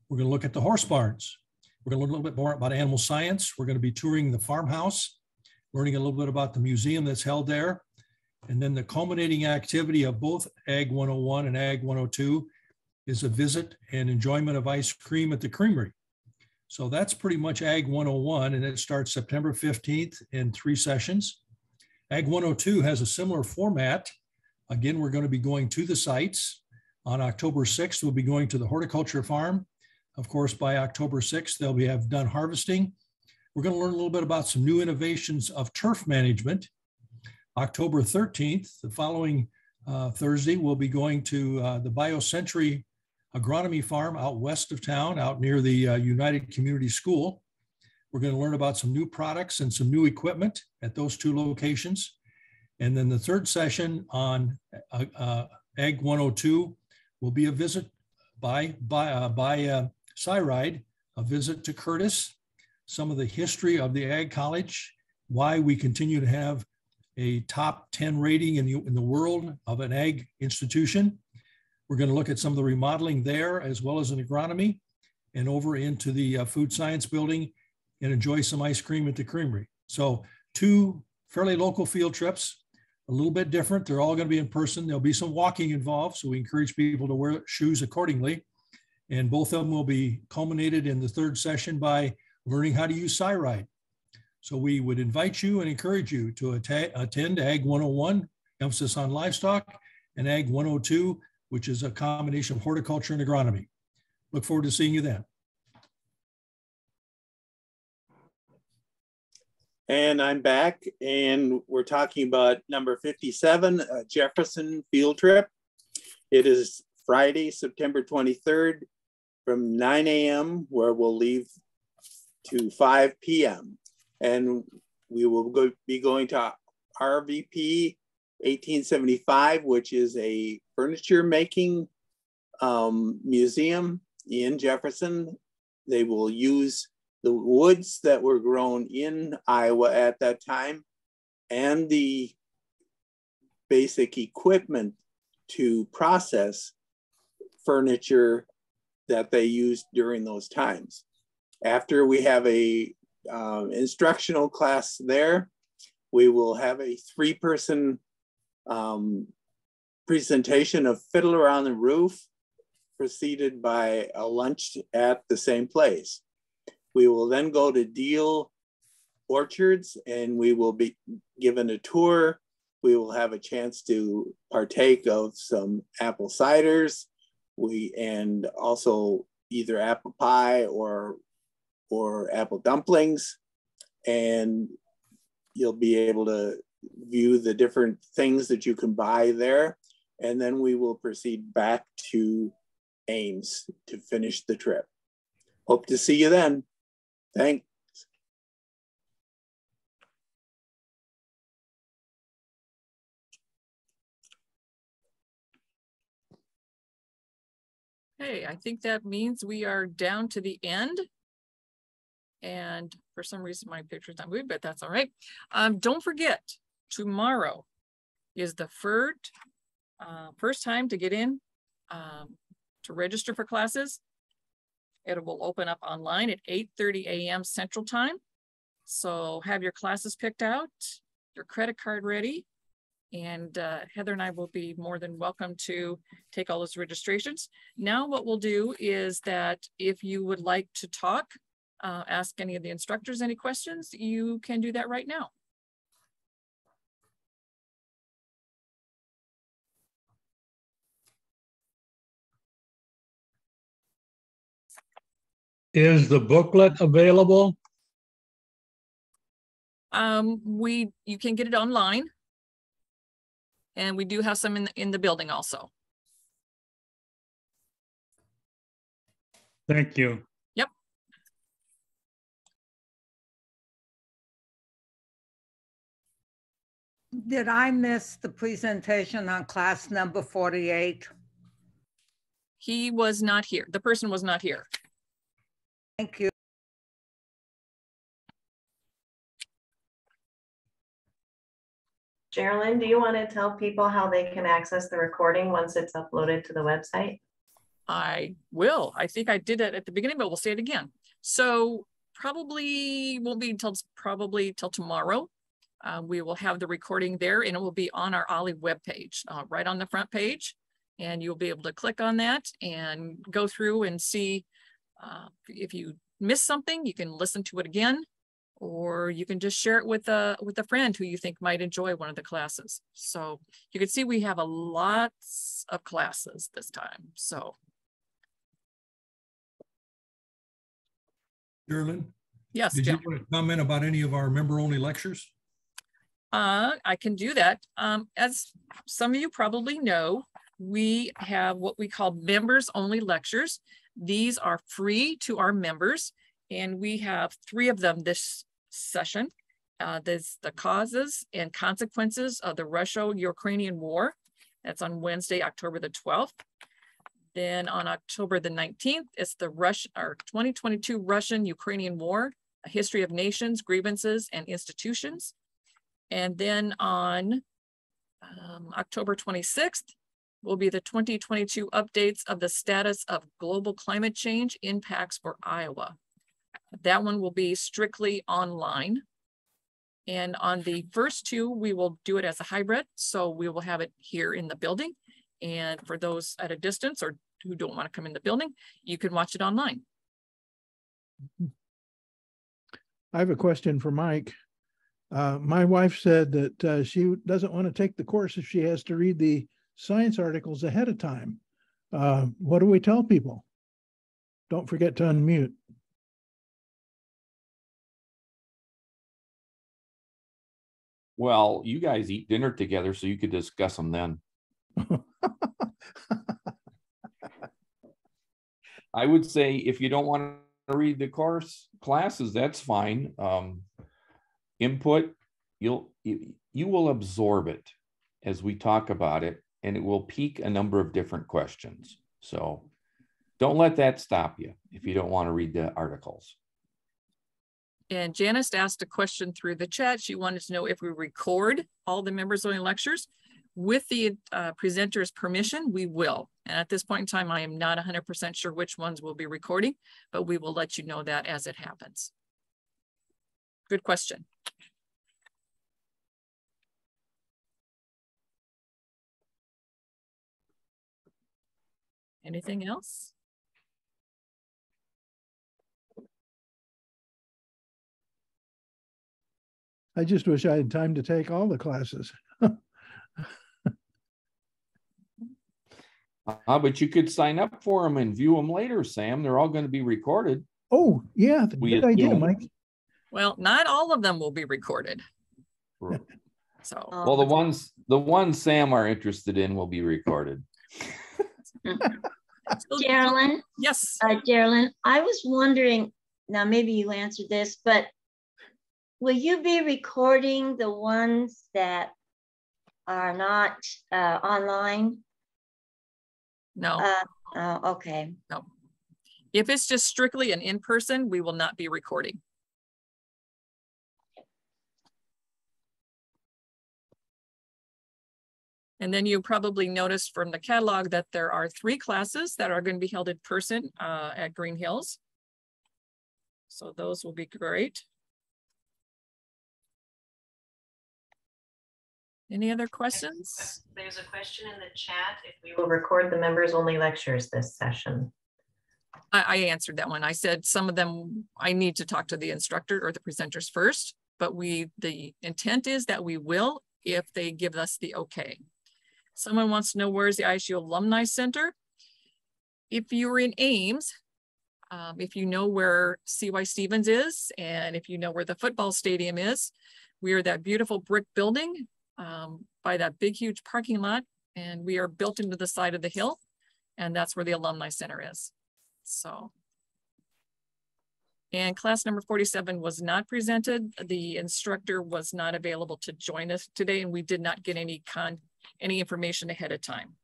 [SPEAKER 24] We're going to look at the horse barns. We're going to learn a little bit more about animal science. We're going to be touring the farmhouse, learning a little bit about the museum that's held there. And then the culminating activity of both Ag 101 and Ag 102 is a visit and enjoyment of ice cream at the creamery. So that's pretty much Ag 101, and it starts September 15th in three sessions. Ag 102 has a similar format. Again, we're going to be going to the sites. On October 6th, we'll be going to the horticulture farm. Of course, by October 6th, they'll be have done harvesting. We're going to learn a little bit about some new innovations of turf management October 13th, the following uh, Thursday, we'll be going to uh, the BioCentury Agronomy Farm out west of town, out near the uh, United Community School. We're going to learn about some new products and some new equipment at those two locations. And then the third session on uh, uh, Ag 102 will be a visit by, by, uh, by CyRide a visit to Curtiss, some of the history of the Ag College, why we continue to have a top 10 rating in the, in the world of an ag institution. We're going to look at some of the remodeling there as well as in agronomy and over into the uh, food science building and enjoy some ice cream at the creamery. So two fairly local field trips, a little bit different. They're all going to be in person. There'll be some walking involved. So we encourage people to wear shoes accordingly. And both of them will be culminated in the third session by learning how to use CyRide. So we would invite you and encourage you to attend Ag 101, emphasis on livestock, and Ag 102, which is a combination of horticulture and agronomy. Look forward to seeing you then.
[SPEAKER 34] And I'm back, and we're talking about number 57, uh, Jefferson field trip. It is Friday, September 23rd from 9 a.m., where we'll leave to 5 p.m. And we will go, be going to RVP 1875, which is a furniture making um, museum in Jefferson. They will use the woods that were grown in Iowa at that time and the basic equipment to process furniture that they used during those times. After we have a um, instructional class there, we will have a three person um, presentation of Fiddler on the Roof preceded by a lunch at the same place. We will then go to Deal Orchards and we will be given a tour. We will have a chance to partake of some apple ciders. We and also either apple pie or or apple dumplings. And you'll be able to view the different things that you can buy there. And then we will proceed back to Ames to finish the trip. Hope to see you then. Thanks.
[SPEAKER 2] Hey, I think that means we are down to the end. And for some reason, my picture's not moving, but that's all right. Um, don't forget, tomorrow is the first, uh, first time to get in um, to register for classes. It will open up online at 8.30 a.m. Central Time. So have your classes picked out, your credit card ready, and uh, Heather and I will be more than welcome to take all those registrations. Now what we'll do is that if you would like to talk, uh, ask any of the instructors any questions, you can do that right now.
[SPEAKER 35] Is the booklet available?
[SPEAKER 2] Um, we you can get it online. And we do have some in the, in the building also.
[SPEAKER 35] Thank you.
[SPEAKER 36] Did I miss the presentation on class number 48?
[SPEAKER 2] He was not here. The person was not here.
[SPEAKER 36] Thank you.
[SPEAKER 20] Geraldine, do you want to tell people how they can access the recording once it's uploaded to the website?
[SPEAKER 2] I will. I think I did it at the beginning, but we'll say it again. So probably won't be until probably till tomorrow. Uh, we will have the recording there and it will be on our OLLI webpage, uh, right on the front page. And you'll be able to click on that and go through and see uh, if you miss something, you can listen to it again, or you can just share it with a with a friend who you think might enjoy one of the classes. So you can see we have a lots of classes this time. So.
[SPEAKER 24] Geraldine?
[SPEAKER 2] Yes,
[SPEAKER 24] Did you want to comment about any of our member-only lectures?
[SPEAKER 2] Uh, I can do that. Um, as some of you probably know, we have what we call members only lectures. These are free to our members, and we have three of them this session. Uh, there's the causes and consequences of the Russia-Ukrainian war. That's on Wednesday, October the 12th. Then on October the 19th, it's the Rush, or 2022 Russian-Ukrainian War, a history of nations, grievances, and institutions. And then on um, October 26th will be the 2022 updates of the status of global climate change impacts for Iowa. That one will be strictly online. And on the first two, we will do it as a hybrid. So we will have it here in the building. And for those at a distance or who don't want to come in the building, you can watch it online.
[SPEAKER 7] I have a question for Mike. Uh, my wife said that uh, she doesn't want to take the course if she has to read the science articles ahead of time. Uh, what do we tell people? Don't forget to unmute.
[SPEAKER 17] Well, you guys eat dinner together so you could discuss them then. I would say if you don't want to read the course classes, that's fine. Um, input, you'll you, will absorb it as we talk about it, and it will peak a number of different questions. So don't let that stop you if you don't want to read the articles.
[SPEAKER 2] And Janice asked a question through the chat. She wanted to know if we record all the members only lectures. With the uh, presenter's permission, we will. And at this point in time, I am not 100% sure which ones we'll be recording, but we will let you know that as it happens. Good question. Anything else?
[SPEAKER 7] I just wish I had time to take all the classes.
[SPEAKER 17] Uh, but you could sign up for them and view them later, Sam. They're all going to be recorded.
[SPEAKER 7] Oh, yeah,
[SPEAKER 17] We
[SPEAKER 7] good idea. Mike.
[SPEAKER 2] Well, not all of them will be recorded. So.
[SPEAKER 17] Well, the ones the ones Sam are interested in will be recorded.
[SPEAKER 37] Geraldine?
[SPEAKER 2] Yes.
[SPEAKER 37] Uh, Geraldine, I was wondering, now maybe you answered this, but will you be recording the ones that are not uh, online?
[SPEAKER 2] No.
[SPEAKER 37] Uh, oh, okay.
[SPEAKER 2] No. If it's just strictly an in-person, we will not be recording. And then you probably noticed from the catalog that there are three classes that are going to be held in person uh, at Green Hills. So those will be great. Any other questions?
[SPEAKER 20] There's a question in the chat if we will record the members only lectures this session.
[SPEAKER 2] I, I answered that one. I said some of them, I need to talk to the instructor or the presenters first, but we, the intent is that we will if they give us the okay. Someone wants to know where's the ISU Alumni Center? If you're in Ames, um, if you know where CY Stephens is, and if you know where the football stadium is, we are that beautiful brick building um, by that big, huge parking lot, and we are built into the side of the hill, and that's where the Alumni Center is. So. And class number 47 was not presented. The instructor was not available to join us today, and we did not get any con any information ahead of time.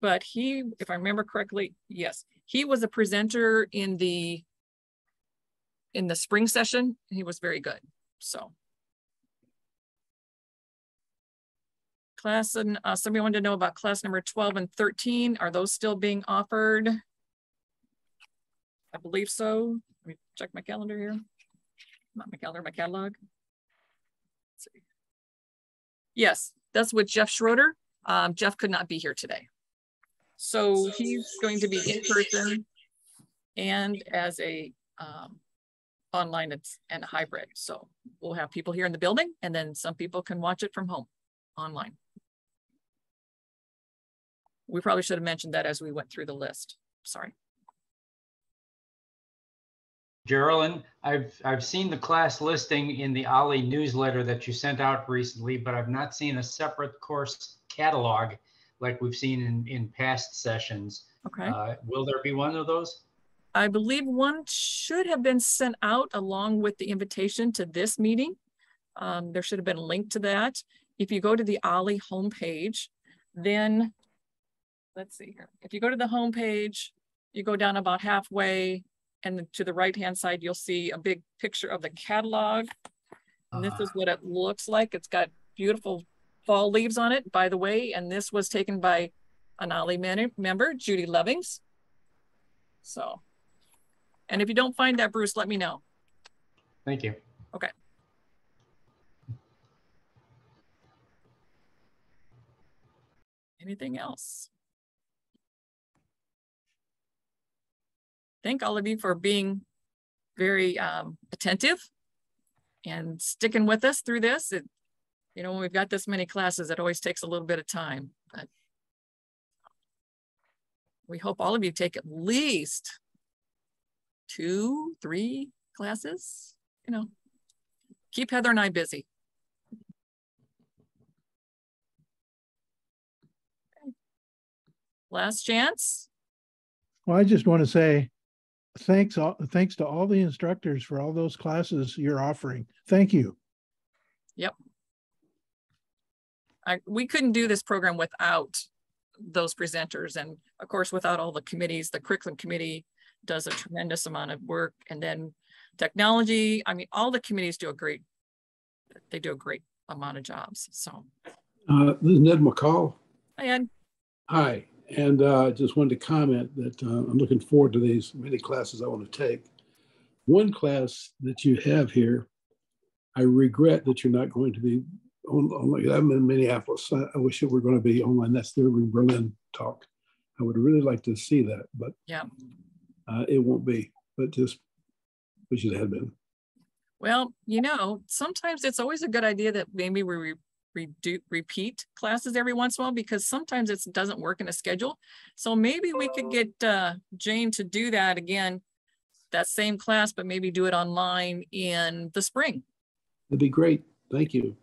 [SPEAKER 2] But he, if I remember correctly, yes, he was a presenter in the in the spring session. He was very good. So class and uh, somebody wanted to know about class number 12 and 13. Are those still being offered? I believe so. Let me check my calendar here. Not my calendar, my catalog. Yes, that's with Jeff Schroeder. Um, Jeff could not be here today. So he's going to be in person and as a um, online and hybrid. So we'll have people here in the building and then some people can watch it from home online. We probably should have mentioned that as we went through the list. Sorry.
[SPEAKER 38] Geraldine, I've I've seen the class listing in the OLLI newsletter that you sent out recently, but I've not seen a separate course catalog like we've seen in, in past sessions.
[SPEAKER 2] Okay.
[SPEAKER 38] Uh, will there be one of those?
[SPEAKER 2] I believe one should have been sent out along with the invitation to this meeting. Um, there should have been a link to that. if you go to the OLLI homepage, then let's see here. If you go to the homepage, you go down about halfway and to the right-hand side, you'll see a big picture of the catalog. And this ah. is what it looks like. It's got beautiful fall leaves on it, by the way. And this was taken by an OLLI member, Judy Lovings. So, and if you don't find that, Bruce, let me know.
[SPEAKER 38] Thank you.
[SPEAKER 2] Okay. Anything else? Thank all of you for being very um, attentive and sticking with us through this. It, you know, when we've got this many classes, it always takes a little bit of time, but we hope all of you take at least two, three classes, you know, keep Heather and I busy. Last chance.
[SPEAKER 7] Well, I just want to say thanks, all, thanks to all the instructors for all those classes you're offering. Thank you.
[SPEAKER 2] Yep. I, we couldn't do this program without those presenters. And of course, without all the committees, the curriculum committee does a tremendous amount of work. And then technology, I mean, all the committees do a great, they do a great amount of jobs. So.
[SPEAKER 39] Uh, this is Ned McCall.
[SPEAKER 2] Hi, Ed.
[SPEAKER 39] Hi, and uh, just wanted to comment that uh, I'm looking forward to these many classes I want to take. One class that you have here, I regret that you're not going to be on, on I'm in Minneapolis. I, I wish it were going to be online. That's the Urban Berlin talk. I would really like to see that, but
[SPEAKER 2] yeah,
[SPEAKER 39] uh, it won't be. But just wish it had been.
[SPEAKER 2] Well, you know, sometimes it's always a good idea that maybe we redo, repeat classes every once in a while because sometimes it doesn't work in a schedule. So maybe we could get uh, Jane to do that again, that same class, but maybe do it online in the spring.
[SPEAKER 39] That'd be great. Thank you.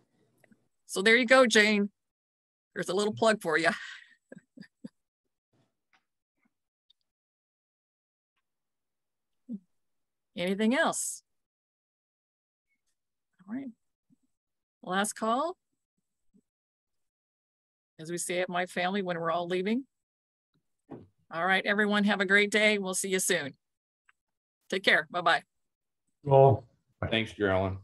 [SPEAKER 2] So there you go, Jane. There's a little plug for you. Anything else? All right. Last call. As we say at my family when we're all leaving. All right, everyone, have a great day. We'll see you soon. Take care. Bye-bye.
[SPEAKER 28] Well,
[SPEAKER 17] thanks, Geraldine.